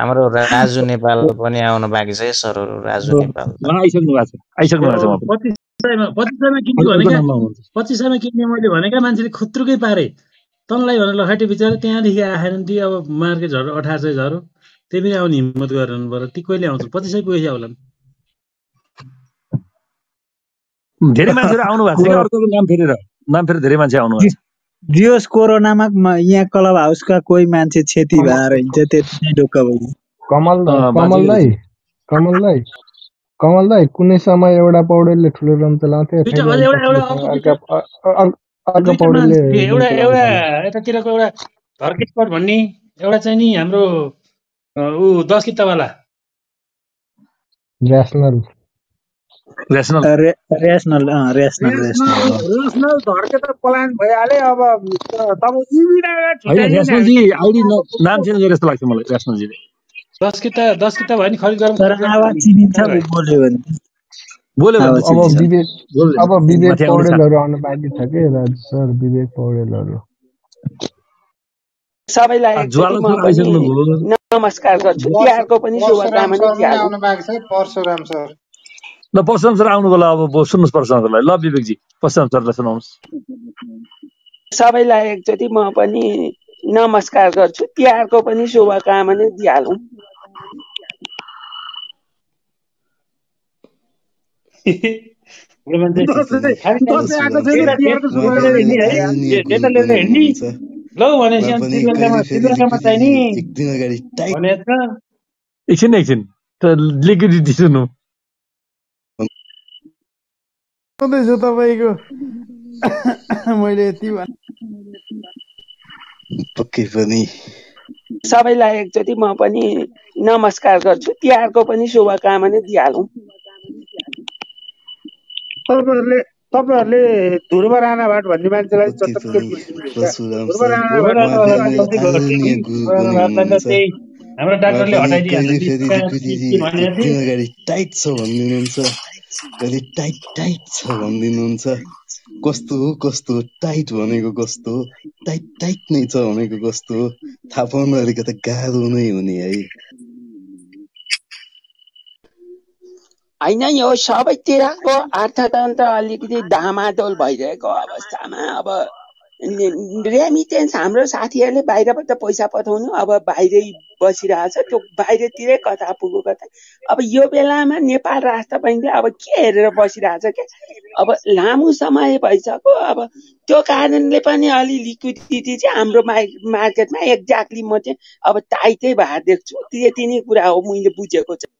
हाम्रो राजु नेपाल पनि आउनु बाँकी छ है सरहरू राजु नेपाल। आइसक्नु भएको छ सयमा किन्ने भनेका पच्चिस सयमा किन्ने मैले भनेका मान्छेले खुत्रुकै पारे। तँलाई भनेर लखाटे बिचरा त्यहाँदेखि आएन ती अब मार्केट झरो अठार सय झरो त्यही पनि आउने हिम्मत गरेन बरु। ती कहिले आउँछ पच्चिस सय पुगेपछि आउलान्। धेरै मान्छेहरू आउनु भएको छ अर्को नाम फेरेर? नाम फेरि धेरै मान्छे आउनु भएको छ। जियोस कोरोनामा यहाँ क्लब हाउसका कोही मान्छे क्षति भएर हिँड्छ त्यति नै ढुक्क भयो। कमल कमल दाई कमल दाई कमल दाई कुनै समय एउटा पौडेलले ठुलो रम चलाउँथे अर्को पौडेलले एउटा एउटा यतातिरको एउटा धर्के स्पट भन्ने एउटा चाहिँ नि हाम्रो ऊ दस कितावाला ऱ्यासनल ऱ्यासनल रे ऱ्यासनल अँ ऱ्यासनल रेसनल ऱ्यासनल रेसनल धर्के त पलायन भइहाल्यो अब तब इबिना होइन छुट्याइयो नि ऱ्यासनलजी आइडी न- नाम चेन्ज गरे जस्तो लाग्छ मलाई ऱ्यासनलजीले दस किता दस किता भयो नि खरिद गरौँ। चिनिन्छ बोल्यो भने। अब विवेक पौडेलहरू आउनु बाँकी छ कि राजु सर? विवेक पौडेलहरू। सबैलाई आ, एकचोटि ज्वाला म सर पनि आइसक्नुभयो नमस्कार गर्छु। परशु तिहारको पनि परशुराम शुभकामना सर पनि दिइहालौँ आउनु बाँकी छ। है, परशुराम सर। ल परशुराम सर आउनु होला अब ब- सुन्नुहोस् परशुराम सरलाई। ल विवेकजी परशुराम सरलाई सुनाउनुहोस्। सबैलाई एकचोटि म पनि नमस्कार गर्छु। तिहारको पनि शुभकामना दिइहालौँ बुढो मान्छे दसैँ खालि दसैँ आएको छ नि डेटा तिहारको डेटा शुभकामना लिएर हिँड्ने है दिइहाल्नु। डे- डेटा लिएर हिँड्ने लौ भनेपछि अनि श्रीलङ्कामा श्रीलङ्कामा चाहिँ नि भने छ एकछिन एकछिन त लिक्विडिटी सुन्नु सुन्दैछु तपाईँको मैले यति भन्- पक्कै पनि सबैलाई एकचोटि म पनि नमस्कार गर्छु तिहारको पनि शुभकामना दिइहालौँ तपाईँहरूले तपाईँहरूले ध्रुव राणाभाट भन्ने मान्छेलाई हाम्रो डाक्टरले अगाडि टाइट छ भनिदिनुहुन्छ। कहिले टाइट टाइट छ भनिदिनुहुन्छ। कस्तो हो कस्तो हो? टाइट भनेको कस्तो हो? टाइट टाइट नै छ भनेको कस्तो हो? थाहा पाउनु अलिकति गाह्रो नै हुने है। होइन यो सबैतिरको अर्थतन्त्र अलिकति डामाडोल भइरहेको अवस्थामा अब रेमिटेन्स हाम्रो साथीहरूले बाहिरबाट पैसा पठाउनु अब बाहिरै बसिरहेछ त्यो बाहिरतिरै कता पुग्यो कता अब यो बेलामा नेपाल राष्ट्र बैङ्कले अब के हेरेर बसिरहेछ क्या? अब लामो समय भइसक्यो अब त्यो कारणले पनि अलि लिक्विडिटी चाहिँ हाम्रो मार्क मार्केटमा एक्ज्याक्टली म चाहिँ अब टाइटै भएर देख्छु त्यति नै कुरा हो मैले बुझेको चाहिँ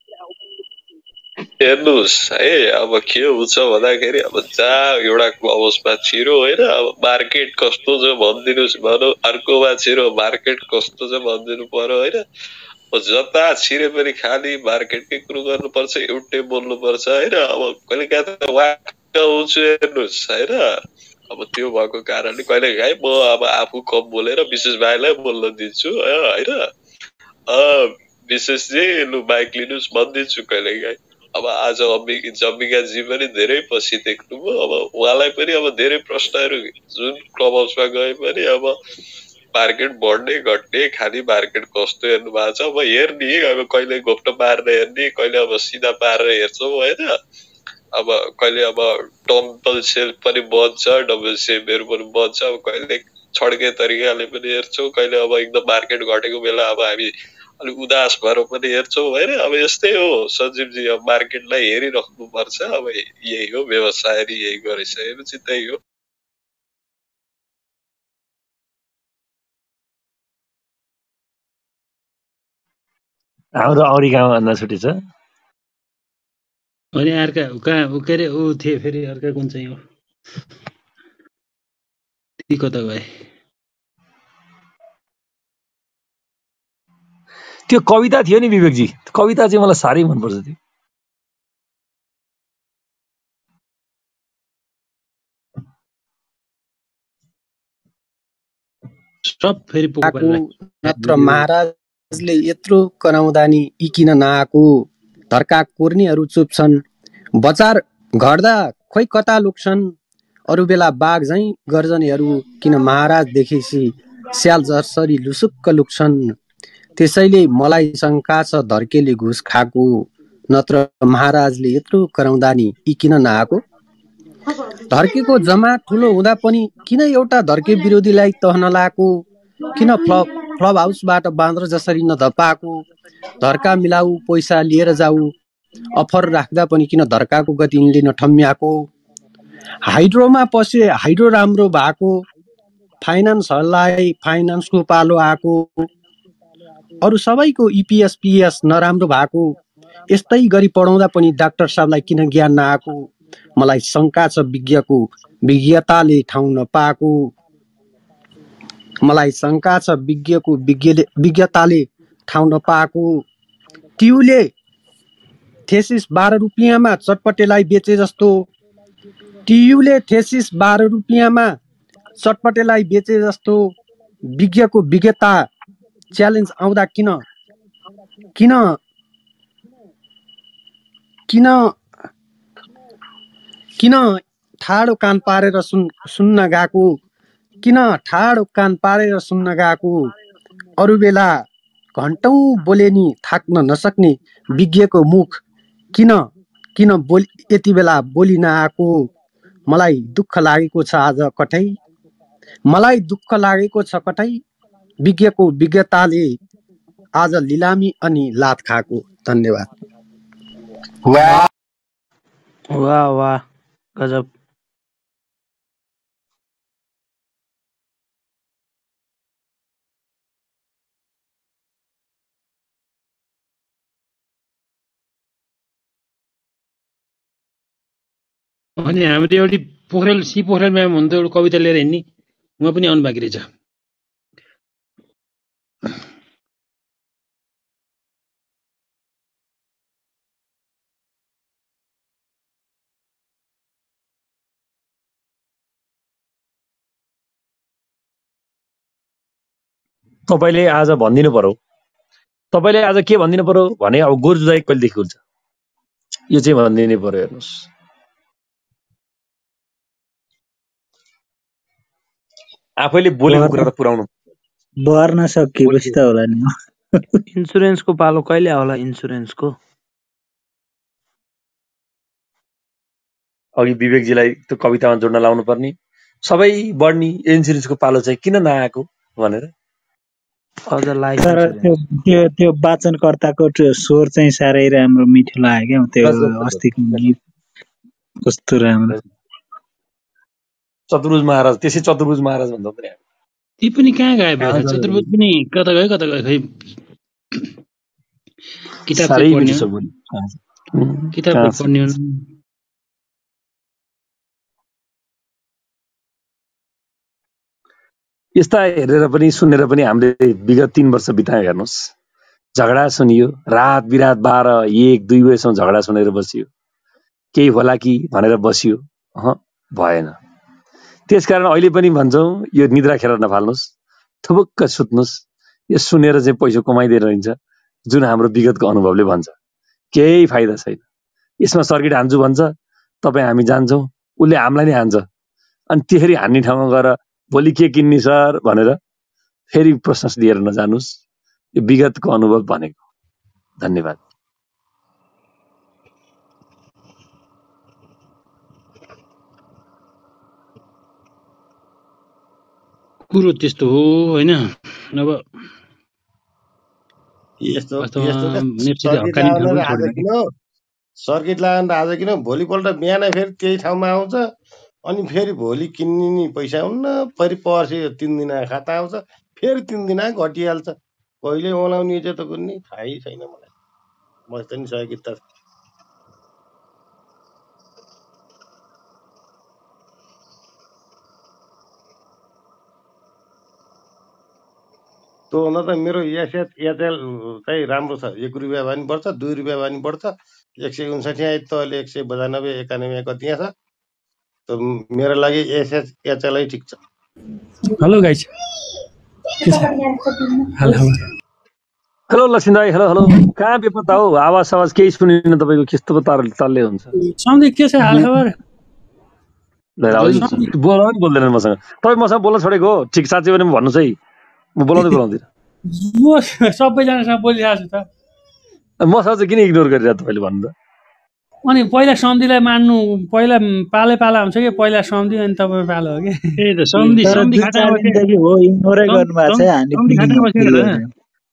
हेर्नुहोस् है अब के हुन्छ भन्दाखेरि अब जहाँ एउटा क्लब हाउसमा छिरो होइन अब मार्केट कस्तो छ भनिदिनुहोस् भनौँ अर्कोमा छिरो मार्केट कस्तो छ भनिदिनु पर्यो होइन जता छिरे पनि खालि मार्केटकै कुरो गर्नुपर्छ एउटै बोल्नुपर्छ होइन अब कहिले काहीँ त वाक्क आउँछु हेर्नुहोस् होइन अब त्यो भएको कारणले कहिले काहीँ म अब आफू कम बोलेर विशेष भाइलाई बोल्न दिन्छु होइन अँ, विशेषजी लु माइक लिनुहोस् भनिदिन्छु कहिले काहीँ अब आज अम्बि जम्बिकाजी पनि धेरै पछि देख्नुभयो अब उहाँलाई पनि अब धेरै प्रश्नहरू जुन क्लब हाउसमा गए पनि अब मार्केट बढ्ने घट्ने खालि मार्केट कस्तो हेर्नु भएको छ? अब हेर्ने अब कहिले घोप्टो पारेर हेर्ने कहिले अब सिधा पारेर हेर्छौँ होइन? अब कहिले अब टम्पल सेल पनि बन्छ डबल सेलहरू पनि बन्छ अब कहिले छड्के तरिकाले पनि हेर्छौँ कहिले अब एकदम मार्केट घटेको बेला अब हामी अलिक उदास भएर पनि हेर्छौँ होइन अब यस्तै हो सञ्जीवजी अब मार्केटलाई हेरिराख्नुपर्छ अब यही हो व्यवसायले यही गरिसकेपछि त्यही हो हाम्रो अमेरिकामा भन्दा छुट्टी छ अनि अर्का कहाँ के अरे ऊ थिए फेरि अर्का कुन चाहिँ हो ती कता गए त्यो कविता थियो नि विवेकजी। कविता चाहिँ मलाई साह्रै मनपर्छ त्यो। सब फेरि पोको आएको पारिरहेको नत्र महाराजले यत्रो कराउँदा नि यी किन नआएको? धर्का कोर्नेहरू चुप छन्। बजार घट्दा खोइ कता लुक्छन् अरू बेला बाघ झैँ गर्जनेहरू किन महाराज देखेपछि स्याल जसरी लुसुक्क लुक्छन्? त्यसैले मलाई शङ्का छ धर्केले घुस खाएको नत्र। महाराजले यत्रो कराउँदा नि यी किन नआएको? धर्केको जमा ठुलो हुँदा पनि किन एउटा धर्के विरोधीलाई तह नलाएको? किन फ्लप क्लब हाउसबाट बाँदर जसरी नधपाएको? धर्का मिलाऊ पैसा लिएर जाऊ। अफर राख्दा पनि किन धर्काको गति यिनले नठम्म्याएको? हाइड्रोमा पसे हाइड्रो राम्रो भएको। फाइनेन्सहरूलाई फाइनेन्सको पालो आएको। अरू सबैको इपिएस पिएस नराम्रो भएको यस्तै गरी पढाउँदा पनि डाक्टर साहबलाई किन ज्ञान नआएको मलाई शङ्का छ विज्ञको विज्ञताले ठाउँ नपाएको। मलाई शङ्का छ विज्ञको विज्ञले विज्ञताले ठाउँ नपाएको। ट्युले थेसिस बाह्र रुपियाँमा चटपटेलाई बेचे जस्तो। टियुले थेसिस बाह्र रुपियाँमा चटपटेलाई बेचे जस्तो। विज्ञको विज्ञता च्यालेन्ज आउँदा किन? किन? किन? किन ठाडो कान पारेर सुन् सुन्न गएको? किन ठाडो कान पारेर सुन्न गएको? अरू बेला घन्टौँ बोले नि थाक्न नसक्ने विज्ञको मुख किन किन बोली यति बेला बोली नआएको? मलाई दुःख लागेको छ आज कतै मलाई दुःख लागेको छ कतै विज्ञको विज्ञताले आज लिलामी अनि लात खाएको। धन्यवाद। वाह वाह गजब। अनि हाम्रो एउटी पोखरेल सी पोखरेल म्याम हुनु त एउटा कविता लिएर हिँड्ने। उहाँ पनि आउनु बाँकी रहेछ। तपाईँले आज भनिदिनु पर्यो। तपाईँले आज के भनिदिनु पर्यो भने अब गोरु जुधाइ कहिलेदेखि हुन्छ? यो चाहिँ भनिदिनु पर्यो हेर्नुहोस्। आफैले बोलेको कुरा त पुऱ्याउनु बर्न सकिएपछि त होला नि इन्सुरेन्सको पालो कहिले आउला इन्सुरेन्सको? अघि विवेकजीलाई त्यो कवितामा जोड्न लाउनु पर्ने सबै बढ्ने इन्सुरेन्सको पालो चाहिँ किन नआएको भनेर। अझ लाइफ तर त्यो त्यो त्यो वाचनकर्ताको त्यो स्वर चाहिँ साह्रै राम्रो मिठो लाग्यो क्या त्यो अस्तिको गीत। कस्तो राम्रो। चतुर्भुज महाराज त्यसै चतुर्भुज महाराज भन्दा पनि ती पनि कहाँ गायब भयो? चतुर्भुज पनि कता गयो कता गयो? खै किताब किताब? पढ्ने यस्ता हेरेर पनि सुनेर पनि हामीले विगत तिन वर्ष बितायो हेर्नुहोस्। झगडा सुनियो। रात बिरात बाह्र एक दुई बजीसम्म झगडा सुनेर बसियो। केही होला कि भनेर बसियो। अह भएन। त्यसकारण अहिले पनि भन्छौँ यो निद्रा खेर नफाल्नुहोस्। थुपुक्क सुत्नुहोस्। यो सुनेर चाहिँ पैसा कमाइदिएर रहन्छ जुन हाम्रो विगतको अनुभवले भन्छ। केही फाइदा छैन। यसमा सर्किट हान्छु भन्छ। तपाईँ हामी जान्छौँ। उसले हामीलाई नै हान्छ। अनि त्यसरी हान्ने ठाउँमा गएर भोलि के किन्ने सर भनेर फेरि प्रश्न लिएर नजानुहोस् यो विगतको अनुभव भनेको धन्यवाद। कुरो त्यस्तो हो होइन? अब सर्किट हक्कानी लगाउन खानु र आज पनि छोडेन किन? सर्किट लगाउन र आज किन? भोलिपल्ट बिहान फेरि त्यही ठाउँमा आउँछ। अनि फेरि भोलि किन्ने पैसा हुन्न फेरि पर्सि तिन दिन खाता आउँछ फेरि तिन दिन घटिहाल्छ। कहिले ओलाउने चाहिँ त कुन्नी थाहै छैन मलाई। मसित नि सय किताब त्योभन्दा त मेरो एसएच एचएल चाहिँ राम्रो छ। एक रुपियाँ भए पनि बढ्छ दुई रुपियाँ भए पनि बढ्छ एक सय उन्साठी आयो त अहिले एक सय बयानब्बे एकानब्बे कति यहाँ छ? त मेरो लागि एसएच एचएलै ठिक छ। हेलो गाइस हाल हेलो लक्ष्मी दाई। हेलो हेलो कहाँ बेपत्ता हो? आवाज आवाज केही सुनिन तपाईँको कस्तो तार तालले हुन्छ? सन्धि के छ हाल खबर? लिएर आऊ। बोलाउनु नि बोल्दैन मसँग। तपाईँ मसँग बोल्न छोडेको हो? ठिक साँच्चै भने भन्नुहोस् है म बोलाउँदै बोलाउँदिनँ। म सबैजनासँग बोलिरहेको छु त। मसँग चाहिँ किन इग्नोर गरिरहेको तपाईँले भन्नु त? अनि पहिला सम्धिलाई मान्नु पहिला पालै पाला हुन्छ कि? पहिला सम्धि अनि तपाईँ पालो हो कि?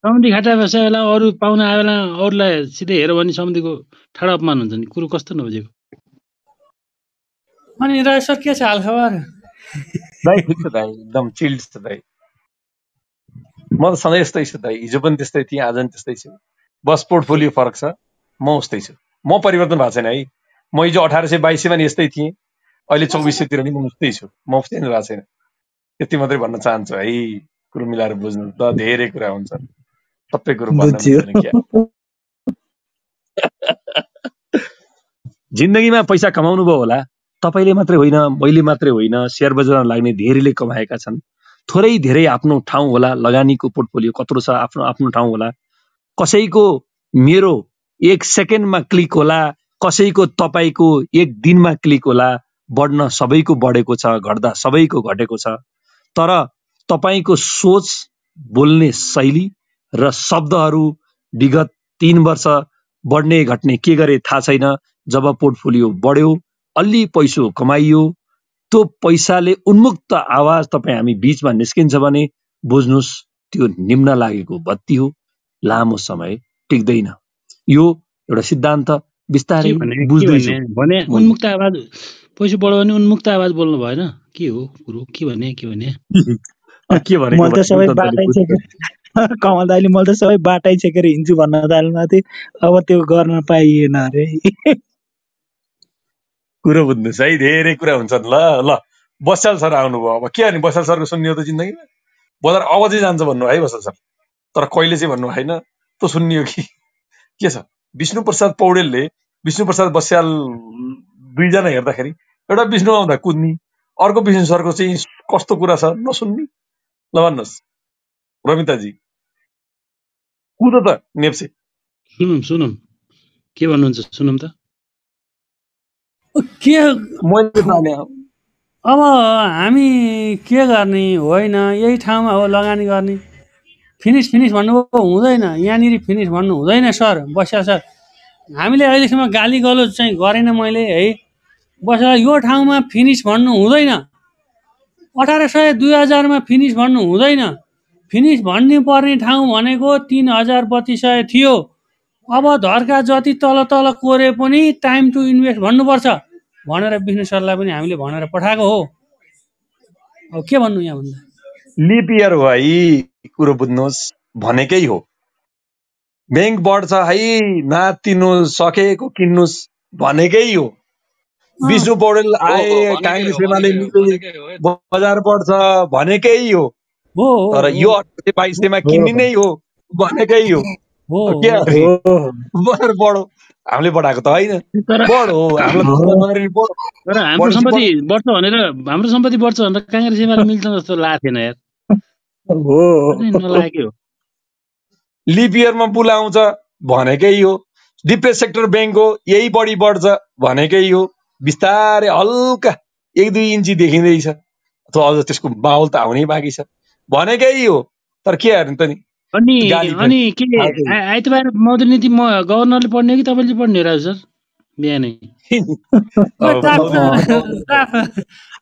सम्धि खाटा बसेर बेला अरू पाहुना आयो बेला अरूलाई सिधै हेऱ्यो भने सम्धिको ठाडो अपमान हुन्छ नि। कुरो कस्तो नबुझेको? अनि राज सर के छ हाल खबर दाइ ठिक छ दाइ एकदम चिल्ड छ दाइ। म त सधैँ यस्तै छु दाइ। हिजो पनि त्यस्तै थिएँ आज पनि त्यस्तै छु। बस पोर्टफोलियो फरक छ म उस्तै छु। म परिवर्तन भएको छैन है। म हिजो अठार सय बाइसमा नि यस्तै थिएँ। अहिले चौबिस सयतिर नि म उस्तै छु। म नै भएको छैन। यति मात्रै भन्न चाहन्छु है। कुरो मिलाएर बुझ्नु त धेरै कुरा हुन्छ। सबै कुरो जिन्दगीमा पैसा कमाउनु भयो होला। तपाईँले मात्रै होइन मैले मात्रै होइन। सेयर बजारमा लाग्ने धेरैले कमाएका छन्। थोरै धेरै आफ्नो ठाउँ होला। लगानीको पोर्टफोलियो कत्रो छ आफ्नो आफ्नो ठाउँ होला। कसैको मेरो एक सेकेन्डमा क्लिक होला कसैको तपाईँको एक दिनमा क्लिक होला बढ्न सबैको बढेको छ घट्दा सबैको घटेको छ। तर तपाईँको सोच बोल्ने शैली र शब्दहरू विगत तिन वर्ष बढ्ने घट्ने के गरे थाहा छैन। जब पोर्टफोलियो बढ्यो अलि पैसो कमाइयो त्यो पैसाले उन्मुक्त आवाज तपाईँ हामी बिचमा निस्किन्छ भने बुझ्नुहोस् त्यो निम्न लागेको बत्ती हो। लामो समय टिक्दैन। यो एउटा सिद्धान्त बिस्तारै भने के बुझ्दैछु। भने भने म उन्मुक्त आवाज पैसा बढ्यो भने उन्मुक्त आवाज बोल्नु भएन। के हो कुरो? के भने के भने के बाटाइसकेर कमल दाइले मैले त सबै बाटाइसकेर हिँड्छु भन्न थाल्नु थिएँ अब त्यो गर्न पाइएन अरे। कुरो बुझ्नुहोस् है धेरै कुरा हुन्छन् ल ल। बस्याल सर आउनुभयो अब। के गर्ने बस्याल सरको सुन्ने हो त जिन्दगीमा? बजार अब चाहिँ जान्छ भन्नु है बस्याल सर। तर कहिले चाहिँ भन्नु होइन त सुन्ने हो कि? के छ? विष्णु प्रसाद पौडेलले विष्णु प्रसाद बस्याल दुईजना हेर्दाखेरि एउटा विष्णु आउँदा कुद्ने अर्को विष्णु सरको चाहिँ कस्तो कुरा छ नसुन्ने? ल भन्नुहोस् रमिताजी कुद त नेप्से। सुनौँ सुनौँ। के भन्नुहुन्छ सुनौँ त। के मैले अब हामी के गर्ने? होइन यही ठाउँमा हो लगानी गर्ने। फिनिस फिनिस भन्नुभयो हुँदैन। यहाँनिर फिनिस भन्नु हुँदैन सर बस्या सर हामीले अहिलेसम्म गाली गलोज चाहिँ गरेन मैले है। बस्या यो ठाउँमा फिनिस भन्नु हुँदैन। अठार सय दुई हजारमा फिनिस भन्नु हुँदैन। फिनिस भन्नु पर्ने ठाउँ भनेको तिन हजार बत्तिस सय थियो। अब धर्का जति तल तल कोरे पनि टाइम टु इन्भेस्ट भन्नुपर्छ। भनेर विष्णु सरलाई पनि हामीले भनेर पठाएको हो। अब के भन्नु यहाँ भन्दा लिप इयर हो है कुरो बुझ्नुहोस् भनेकै हो। ब्याङ्क बढ्छ है नातिनु सकेको किन्नुहोस् भनेकै हो। विष्णु पौडेल आए काङ्ग्रेस एमाले मिले बजार बढ्छ भनेकै हो। हो तर यो अठार बाइसमा किन्ने नै हो भनेकै हो? बजार बढो। हामीले बढाएको त होइन। हाम्रो सम्पत्ति बढ्छ भनेर हाम्रो सम्पत्ति बढ्छ भनेर काङ्ग्रेस एमाले मिल्छ जस्तो लागेको थिएन यार। हो। नलाग्यो। लिप इयरमा पुल आउँछ भनेकै हो। डिप्रेस सेक्टर ब्याङ्क हो यही बढी बढ्छ भनेकै हो। बिस्तारै हल्का एक दुई इन्ची देखिँदैछ अथवा अझ त्यसको माहौल त आउनै बाँकी छ। भनेकै हो तर के हेर्नु त नि। अनि गाली अनि के। आ- आइतबार मौद्रिक नीति म गभर्नरले पढ्ने हो कि तपाईँले पढ्ने हो राजु सर? बिहानै। अब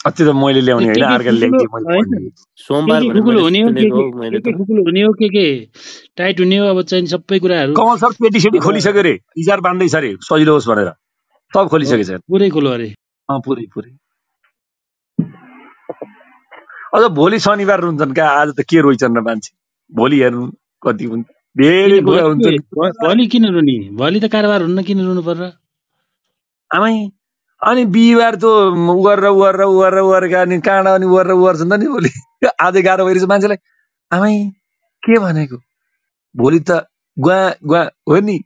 अति त मैले ल्याउने होइन अर्काले ल्याइदिए सोमबार मैले हुने हो के के हुने हो टाइट हुने हो अब चाहिँ सबै कुराहरू कमल सर पेटी सेटी खोलिसक्यो रे इजार बाँध्दैछ अरे सजिलो होस् भनेर सब खोलिसकेछ पुरै खुलो अरे अँ पुरै पुरै अझ भोलि शनिबार रुन्छन् क्या आज त के रोइछन् र मान्छे भोलि हेर्नु कति हुन्छ धेरै कुरा भोलि हुन्छ भोलि किन रुने भोलि त कारोबार हुन्न किन रुनु पर्छ आमै अनि बिहिबार त उ गरेर उ गरेर उ गरेर उ गरेर अनि काँडा अनि उ गरेर उ गर्छन् त नि भोलि। आजै गाह्रो भइरहेछ मान्छेलाई। आमै के भनेको? भोलि त गुवा गुवा हो नि।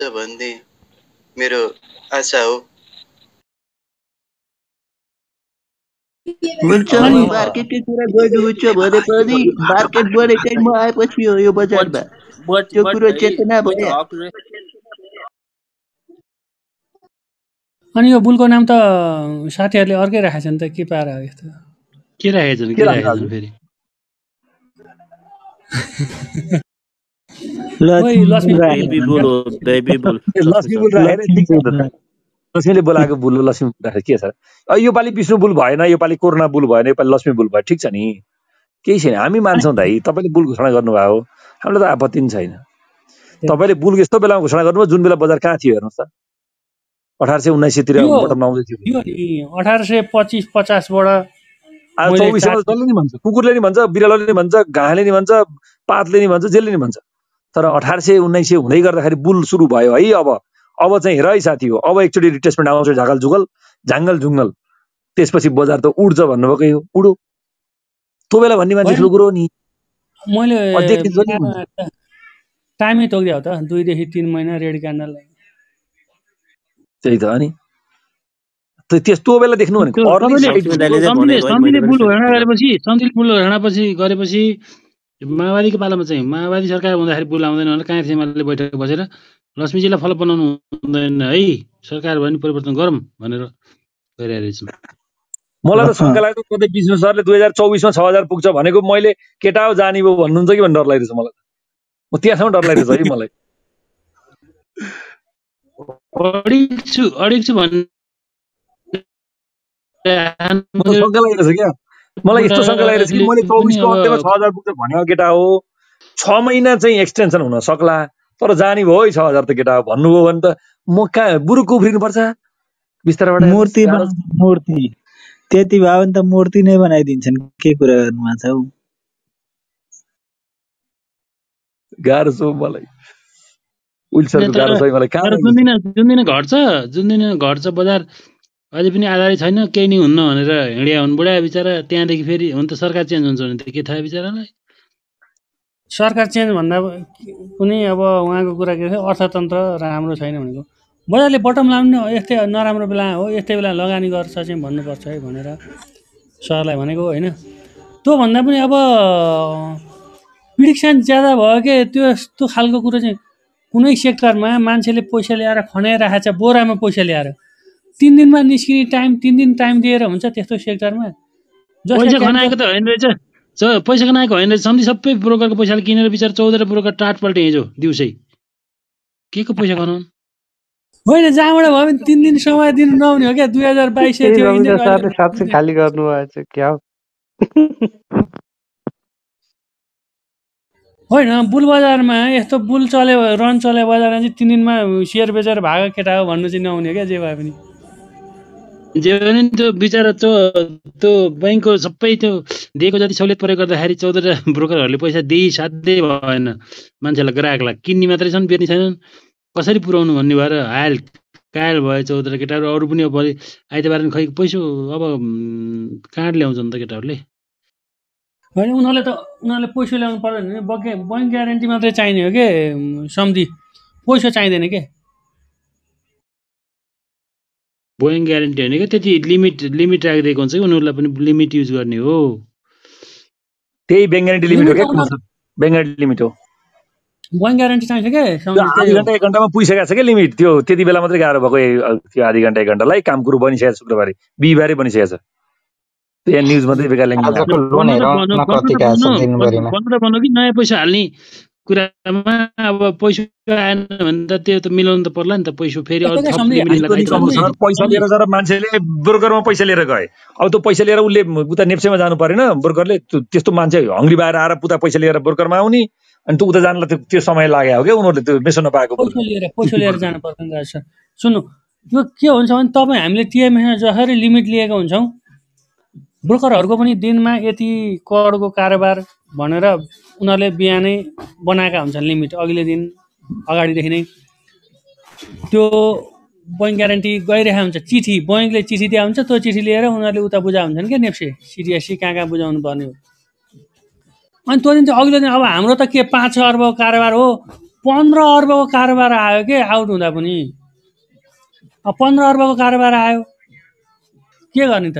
भन्ने मेरो आशा हो। हुन्छ मार्केटकै कुरा गर्नुहुन्छ भने पनि मार्केट बढेकै म आएपछि हो यो बजारमा। बट त्यो कुरो चेतना भयो अनि यो बुलको नाम त साथीहरूले अर्कै राखेको छ नि त के पारा हो यस्तो के राखेछन् के फेरि लक्ष्मीले बोलाएको बुल हो, लक्ष्मी बुल राखेर के छ योपालि विष्णु बुल भएन योपालि कोरोना बुल भएन योपालि लक्ष्मी बुल भयो ठिक छ नि केही छैन हामी मान्छौँ दाइ तपाईँले बुल घोषणा गर्नुभयो हामीलाई त आपत्ति पनि छैन। तपाईँले बुल यस्तो बेलामा घोषणा गर्नुभयो जुन बेला बजार कहाँ थियो हेर्नुहोस् त। अठार सय उन्नाइसतिर यो बटम आउँदै थियो। अठार सय पच्चिस पचासबाट आज चौबिसमा जसले नि भन्छ। कुकुरले नि भन्छ बिरालोले नि भन्छ घाँले नि भन्छ पातले नि भन्छ जसले नि भन्छ। तर अठार सय उन्नाइस सय हुँदै गर्दाखेरि बुल सुरु भयो है अब। अब चाहिँ हेर है साथी हो अब एकचोटि रिट्रेसमेन्ट आउँछ झागल जुगल झाङ्गल जुङ्गल। त्यसपछि बजार त उड्छ भन्नुभएकै हो उडो। त्यो बेला भन्ने मान्छे ठुलो कुरो नि। मैले टाइमै तोकिदियो त दुईदेखि तिन महिना रेडी कान्नलाई त्यही त अनि? त्यो त्यस्तो बेला देख्नु भनेको सुनेको घोषणा थिएँ गरेपछि माओवादीको पालामा चाहिँ माओवादी सरकार हुँदाखेरि बुल आउँदैन भनेर काँग्रेस एमाले बैठक बसेर लक्ष्मीजीलाई फलो बनाउनु हुँदैन है सरकार भयो भने परिवर्तन गरौँ भनेर गइरहेको रहेछन् मलाई त शङ्का लाग्छ कतै विष्णु सरले दुई हजार चौबिसमा छ हजार पुग्छ भनेको मैले केटा हो जाने भयो भन्नुहुन्छ कि भन्ने डर लागिरहेछ मलाई म त्यहाँसम्म डर लागिरहेछ है मलाई। मलाई शङ्का लागिरहेछ क्या। मलाई यस्तो शङ्का लागिरहेछ कि मैले चौबिसको अन्त्यमा छ हजार पुग्छ भनेको केटा हो। छ महिना चाहिँ एक्सटेन्सन हुन सक्ला तर जाने भयो है छ हजार त केटा हो भन्नुभयो भने त म कहाँ बुरुक उफ्रिनुपर्छ? बिस्तारबाट मूर्ति मूर्ति। त्यति भयो भने त मूर्ति नै बनाइदिन्छन्। के कुरा गर्नु भएको छ हौ? गाह्रो छ हौ मलाई। उइल होइन सरको गाह्रो तर छ है मलाई। कहाँ तर जुन दिन जुन दिन घट्छ जुन दिन घट्छ बजार अझै पनि आधारित छैन केही नै हुन्न भनेर हिँडिया हुन् बुढा बिचरा त्यहाँदेखि फेरि हुन त सरकार चेन्ज हुन्छ भने त के थाहा बिचरालाई? सरकार चेन्ज भन्दा पनि अब उहाँको कुरा के थियो अर्थतन्त्र राम्रो छैन भनेको। बजारले बटम लाउनु नि यस्तै नराम्रो बेला हो यस्तै बेला लगानी गर्छ चाहिँ भन्नुपर्छ है भनेर सरलाई भनेको होइन? त्योभन्दा पनि अब प्रिडिक्सन ज्यादा भयो कि त्यो यस्तो खालको कुरो चाहिँ कुनै सेक्टरमा मान्छेले पैसा ल्याएर खनाइरहेको छ बोरामा पैसा ल्याएर। तिन दिनमा निस्किने टाइम तिन दिन टाइम दिएर हुन्छ त्यस्तो सेक्टरमा। पैसा खनाएको त होइन रहेछ। पैसा खनाएको होइन रहेछ। सम्झि सबै ब्रोकरको पैसाले किनेर बिचरा चौधवटा ब्रोकर टाट पल्टे हिजो दिउँसै। के को पैसा खनाउनु? होइन जहाँबाट भयो भने तिन दिन समय दिनु नहुने हो क्या दुई हजार बाइस सरले खाली गर्नुभएछ क्या हो? होइन बुल बजारमा यस्तो बुल चल्यो रन चल्यो बजारमा चाहिँ तिन दिनमा सेयर बेचेर भागो केटा हो भन्नु चाहिँ नहुने हो क्या जे भए पनि। जे भने नि त्यो बिचरा त्यो त्यो बैङ्कको सबै त्यो दिएको जति सहुलियत प्रयोग गर्दाखेरि चौधवटा ब्रोकरहरूले पैसा दिइ साध्यै भएन। मान्छेलाई ग्राहकलाई किन्ने मात्रै छन् बेच्ने छैनन्। कसरी पुऱ्याउनु भन्ने भएर हायल कायल भयो चौधवटा केटाहरू अरू पनि अब भोलि आइतबार नि खै पैसो अब उम्, काँड ल्याउँछन् त केटाहरूले? होइन उनीहरूले त उनीहरूले पैसा ल्याउनु पर्दैन नि। बके बैङ्क ग्यारेन्टी मात्रै चाहिने हो कि सम्झि? पैसा चाहिँदैन के? बोइङ ग्यारेन्टी होइन क्या त्यति लिमिट लिमिट राखिदिएको हुन्छ कि उनीहरूलाई पनि लिमिट युज गर्ने हो? त्यही ब्याङ्क ग्यारेन्टी लिमिट हो क्या ब्याङ्क ग्यारेन्टी लिमिट हो। बोइङ ग्यारेन्टी चाहिन्छ त्यही घन्टा एक घन्टामा पुगिसकेको छ क्या लिमिट त्यो त्यति बेला मात्रै गाह्रो भएको त्यो आधी घन्टा एक घन्टालाई काम कुरो बनिसकेको छ शुक्रबारे। बिहिबारै बनिसकेको छ। त्यो यहाँ न्युज मात्रै बेकार कि नयाँ पैसा हाल्ने कुरामा अब पैसा आएन भने त त्यो त मिलाउनु त पर्ला नि त पैसा। फेरि त्यही पैसा लिएर जर मान्छेले ब्रोकरमा पैसा लिएर गए अब त्यो पैसा लिएर उसले उता नेप्सेमा जानु परेन। ब्रोकरले त्यो- त्यस्तो मान्छे हङ्ग्री बाहिर आएर पुता पैसा लिएर ब्रोकरमा आउने। अनि त्यो उता जानलाई त्यो समय लाग्यो हो क्या उनीहरूले त्यो मेसो नपाएको पैसा लिएर जानु पर्दैन सर सुन्नु यो के हुन्छ भने तपाईँ हामीले टिएमएसमा जसरी लिमिट लिएका हुन्छौँ ब्रोकरहरूको पनि दिनमा यति करोडको कारोबार भनेर उनीहरूले बिहानै बनाएका हुन्छन् लिमिट अघिल्लो दिन अगाडिदेखि नै। त्यो बैङ्क ग्यारेन्टी गइरहेको हुन्छ चिठी बैङ्कले चिठी दिएको हुन्छ त्यो चिठी लिएर उनीहरूले उता बुझा हुन्छन् क्या नेप्से। सिडिएससी कहाँ कहाँ बुझाउनु पर्ने हो। अनि त्यो दिन चाहिँ अघिल्लो दिन अब हाम्रो त के पाँच छ अर्बको कारोबार हो? पन्ध्र अर्बको कारोबार आयो के? आउट हुँदा पनि। अब पन्ध्र अर्बको कारोबार आयो। के गर्ने त?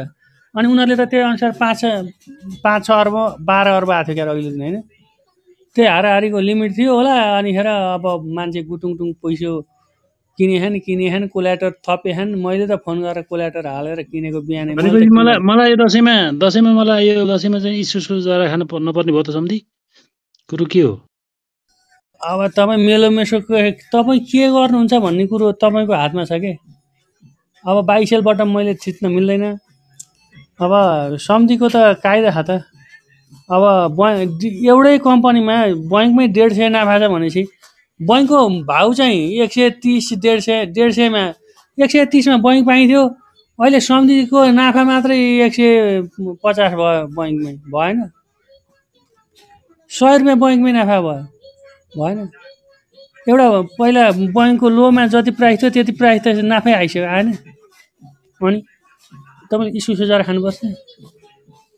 अनि उनीहरूले त त्यही अनुसार पाँच छ- पाँच छ अर्ब बाह्र अर्ब आएको थियो क्या अघिल्लो दिन होइन? त्यही हाराहारीको लिमिट थियो होला। अनिखेर अब मान्छे गुटुङटुङ पैसो किनेछन् किनेछन् कोल्याटर थपेछन्। मैले त फोन गरेर कोल्याटर हालेर किनेको बिहानै मलाई मलाई यो दसैँमा दसैँमा मलाई यो दसैँमा चाहिँ इस्कुसको जरा खानु पर्- नपर्ने भयो त सम्धि कुरो के हो? अब तपाईँ मेलो मेसोको तपाईँ के गर्नुहुन्छ भन्ने कुरो तपाईँको हातमा छ के? अब बाइसेलबाट मैले थिच्न मिल्दैन। अब सम्धिको त कायदा छ त। अब बैङ्क एउटै कम्पनीमा बैङ्कमै डेढ सय नाफा छ भनेपछि बैङ्कको भाउ चाहिँ एक सय तिस डेढ सय डेढ सयमा एक सय तिसमा बैङ्क पाइन्थ्यो। अहिले सम्धिको नाफा मात्रै एक सय पचास भयो बैङ्कमै भएन। सय रुपियाँ बैङ्कमै नाफा भयो भएन। एउटा पहिला बैङ्कको लोमा जति प्राइस थियो त्यति प्राइस त नाफै आइसक्यो आएन। अनि तपाईँले इस्कुसो जरा खानुपर्छ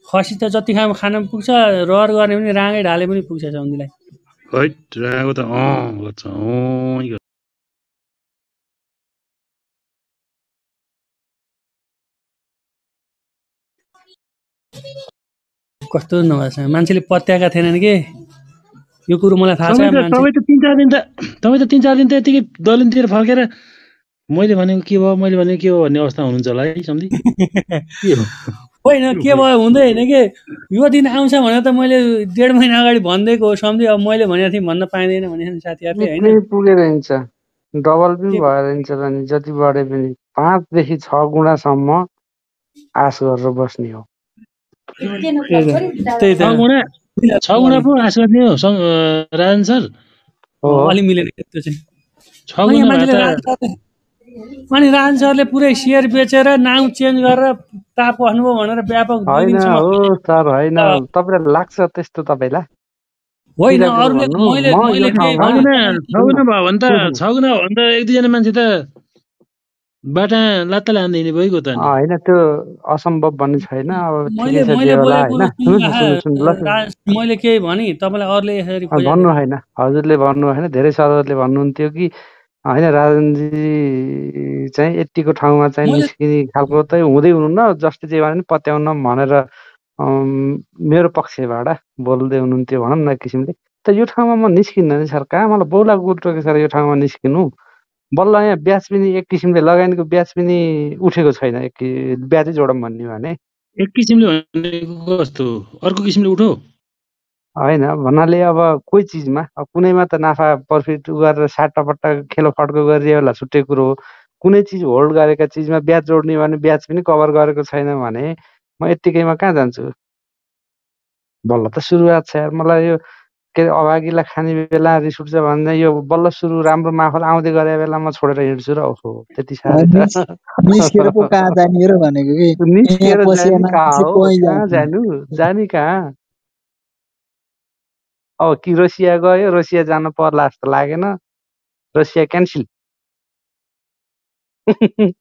खसी त जति खान पनि पुग्छ रहर गर्ने पनि राँगै ढाले पनि पुग्छ सन्धीलाई हैट राको त अँ गर्छ अँ गर्छ। कस्तो नभएछ मान्छेले पत्याएका थिएनन् कि यो कुरो मलाई थाहा छ तपाईँ त मान्छे तपाईँ त तिन चार दिन त तपाईँ त तिन चार दिन त यतिकै दलिनतिर फर्केर मैले भनेको के भयो मैले भनेको के हो भन्ने अवस्था हुनुहुन्छ होला है हो होइन के भयो हुँदै होइन कि? यो दिन आउँछ भनेर त मैले डेढ महिना अगाडि भनिदिएको हो सम्झి अब मैले भनेको थिएँ भन्न पाइँदैन भने साथीहरूले होइन? पुगेर हिँड्छ डबल पनि भएर हिँड्छ त नि जति बढे पनि पाँचदेखि छ गुणासम्म आश गरेर बस्ने हो। त्यही त छ गुणा? पो आश गर्ने हो राजन सर? हो। अलि मिलेन त्यो चाहिँ। छ अनि गुणा अनि राज सरले पुरै सेयर बेचेर नाउँ चेन्ज गरेर ताप बस्नुभयो भनेर व्यापक होइन हो सर होइन। तपाईँलाई लाग्छ त्यस्तो तपाईँलाई? होइन अरूले मैले मैले केही ठाउँमा भने भयो भने त छ गुणा भयो भने त एक दुईजना मान्छे त बाटा लात्ताले हान्दै हिँड्ने भइगयो त होइन त्यो असम्भव भन्ने छैन। अब मैले मैले केही भने तपाईँलाई अरूले यसरी भन्नु होइन। हजुरले भन्नु होइन धेरै सरहरूले भन्नुहुन्थ्यो कि होइन राजनजी चाहिँ यतिको ठाउँमा चाहिँ निस्किने खालको चाहिँ हुँदै हुनुहुन्न जसले जे भने पत्याउन भनेर मेरो पक्षबाट बोल्दै हुनुहुन्थ्यो भनौँ न किसिमले त यो ठाउँमा म नि सर कहाँ मलाई बौला गुल्टोको सर यो ठाउँमा निस्किनु बल्ल यहाँ ब्याज पनि एक किसिमले लगानीको ब्याज पनि उठेको छैन एक ब्याजै जोडौँ भन्ने भने एक किसिमले भनेको कस्तो अर्को किसिमले उठो होइन भन्नाले अब कोही चिजमा अब कुनैमा त नाफा प्रफिट उ गरेर साटापट्टा खेलो फड्को गरिदियो होला छुट्टै कुरो हो। कुनै चिज होल्ड गरेका चिजमा ब्याज जोड्ने भने ब्याज पनि कभर गरेको छैन भने म यत्तिकैमा कहाँ जान्छु? बल्ल त सुरुवात छ यार मलाई यो के अरे अभागीलाई खाने बेला रिस उठ्छ भन्दा यो बल्ल सुरु राम्रो माहौल आउँदै गरे बेला म छोडेर हिँड्छु र ओहो त्यति साह्रै जाने? जाने कहाँ? अब कि रसिया गयो रसिया जानु पर्ला जस्तो लागेन। Russia cancel.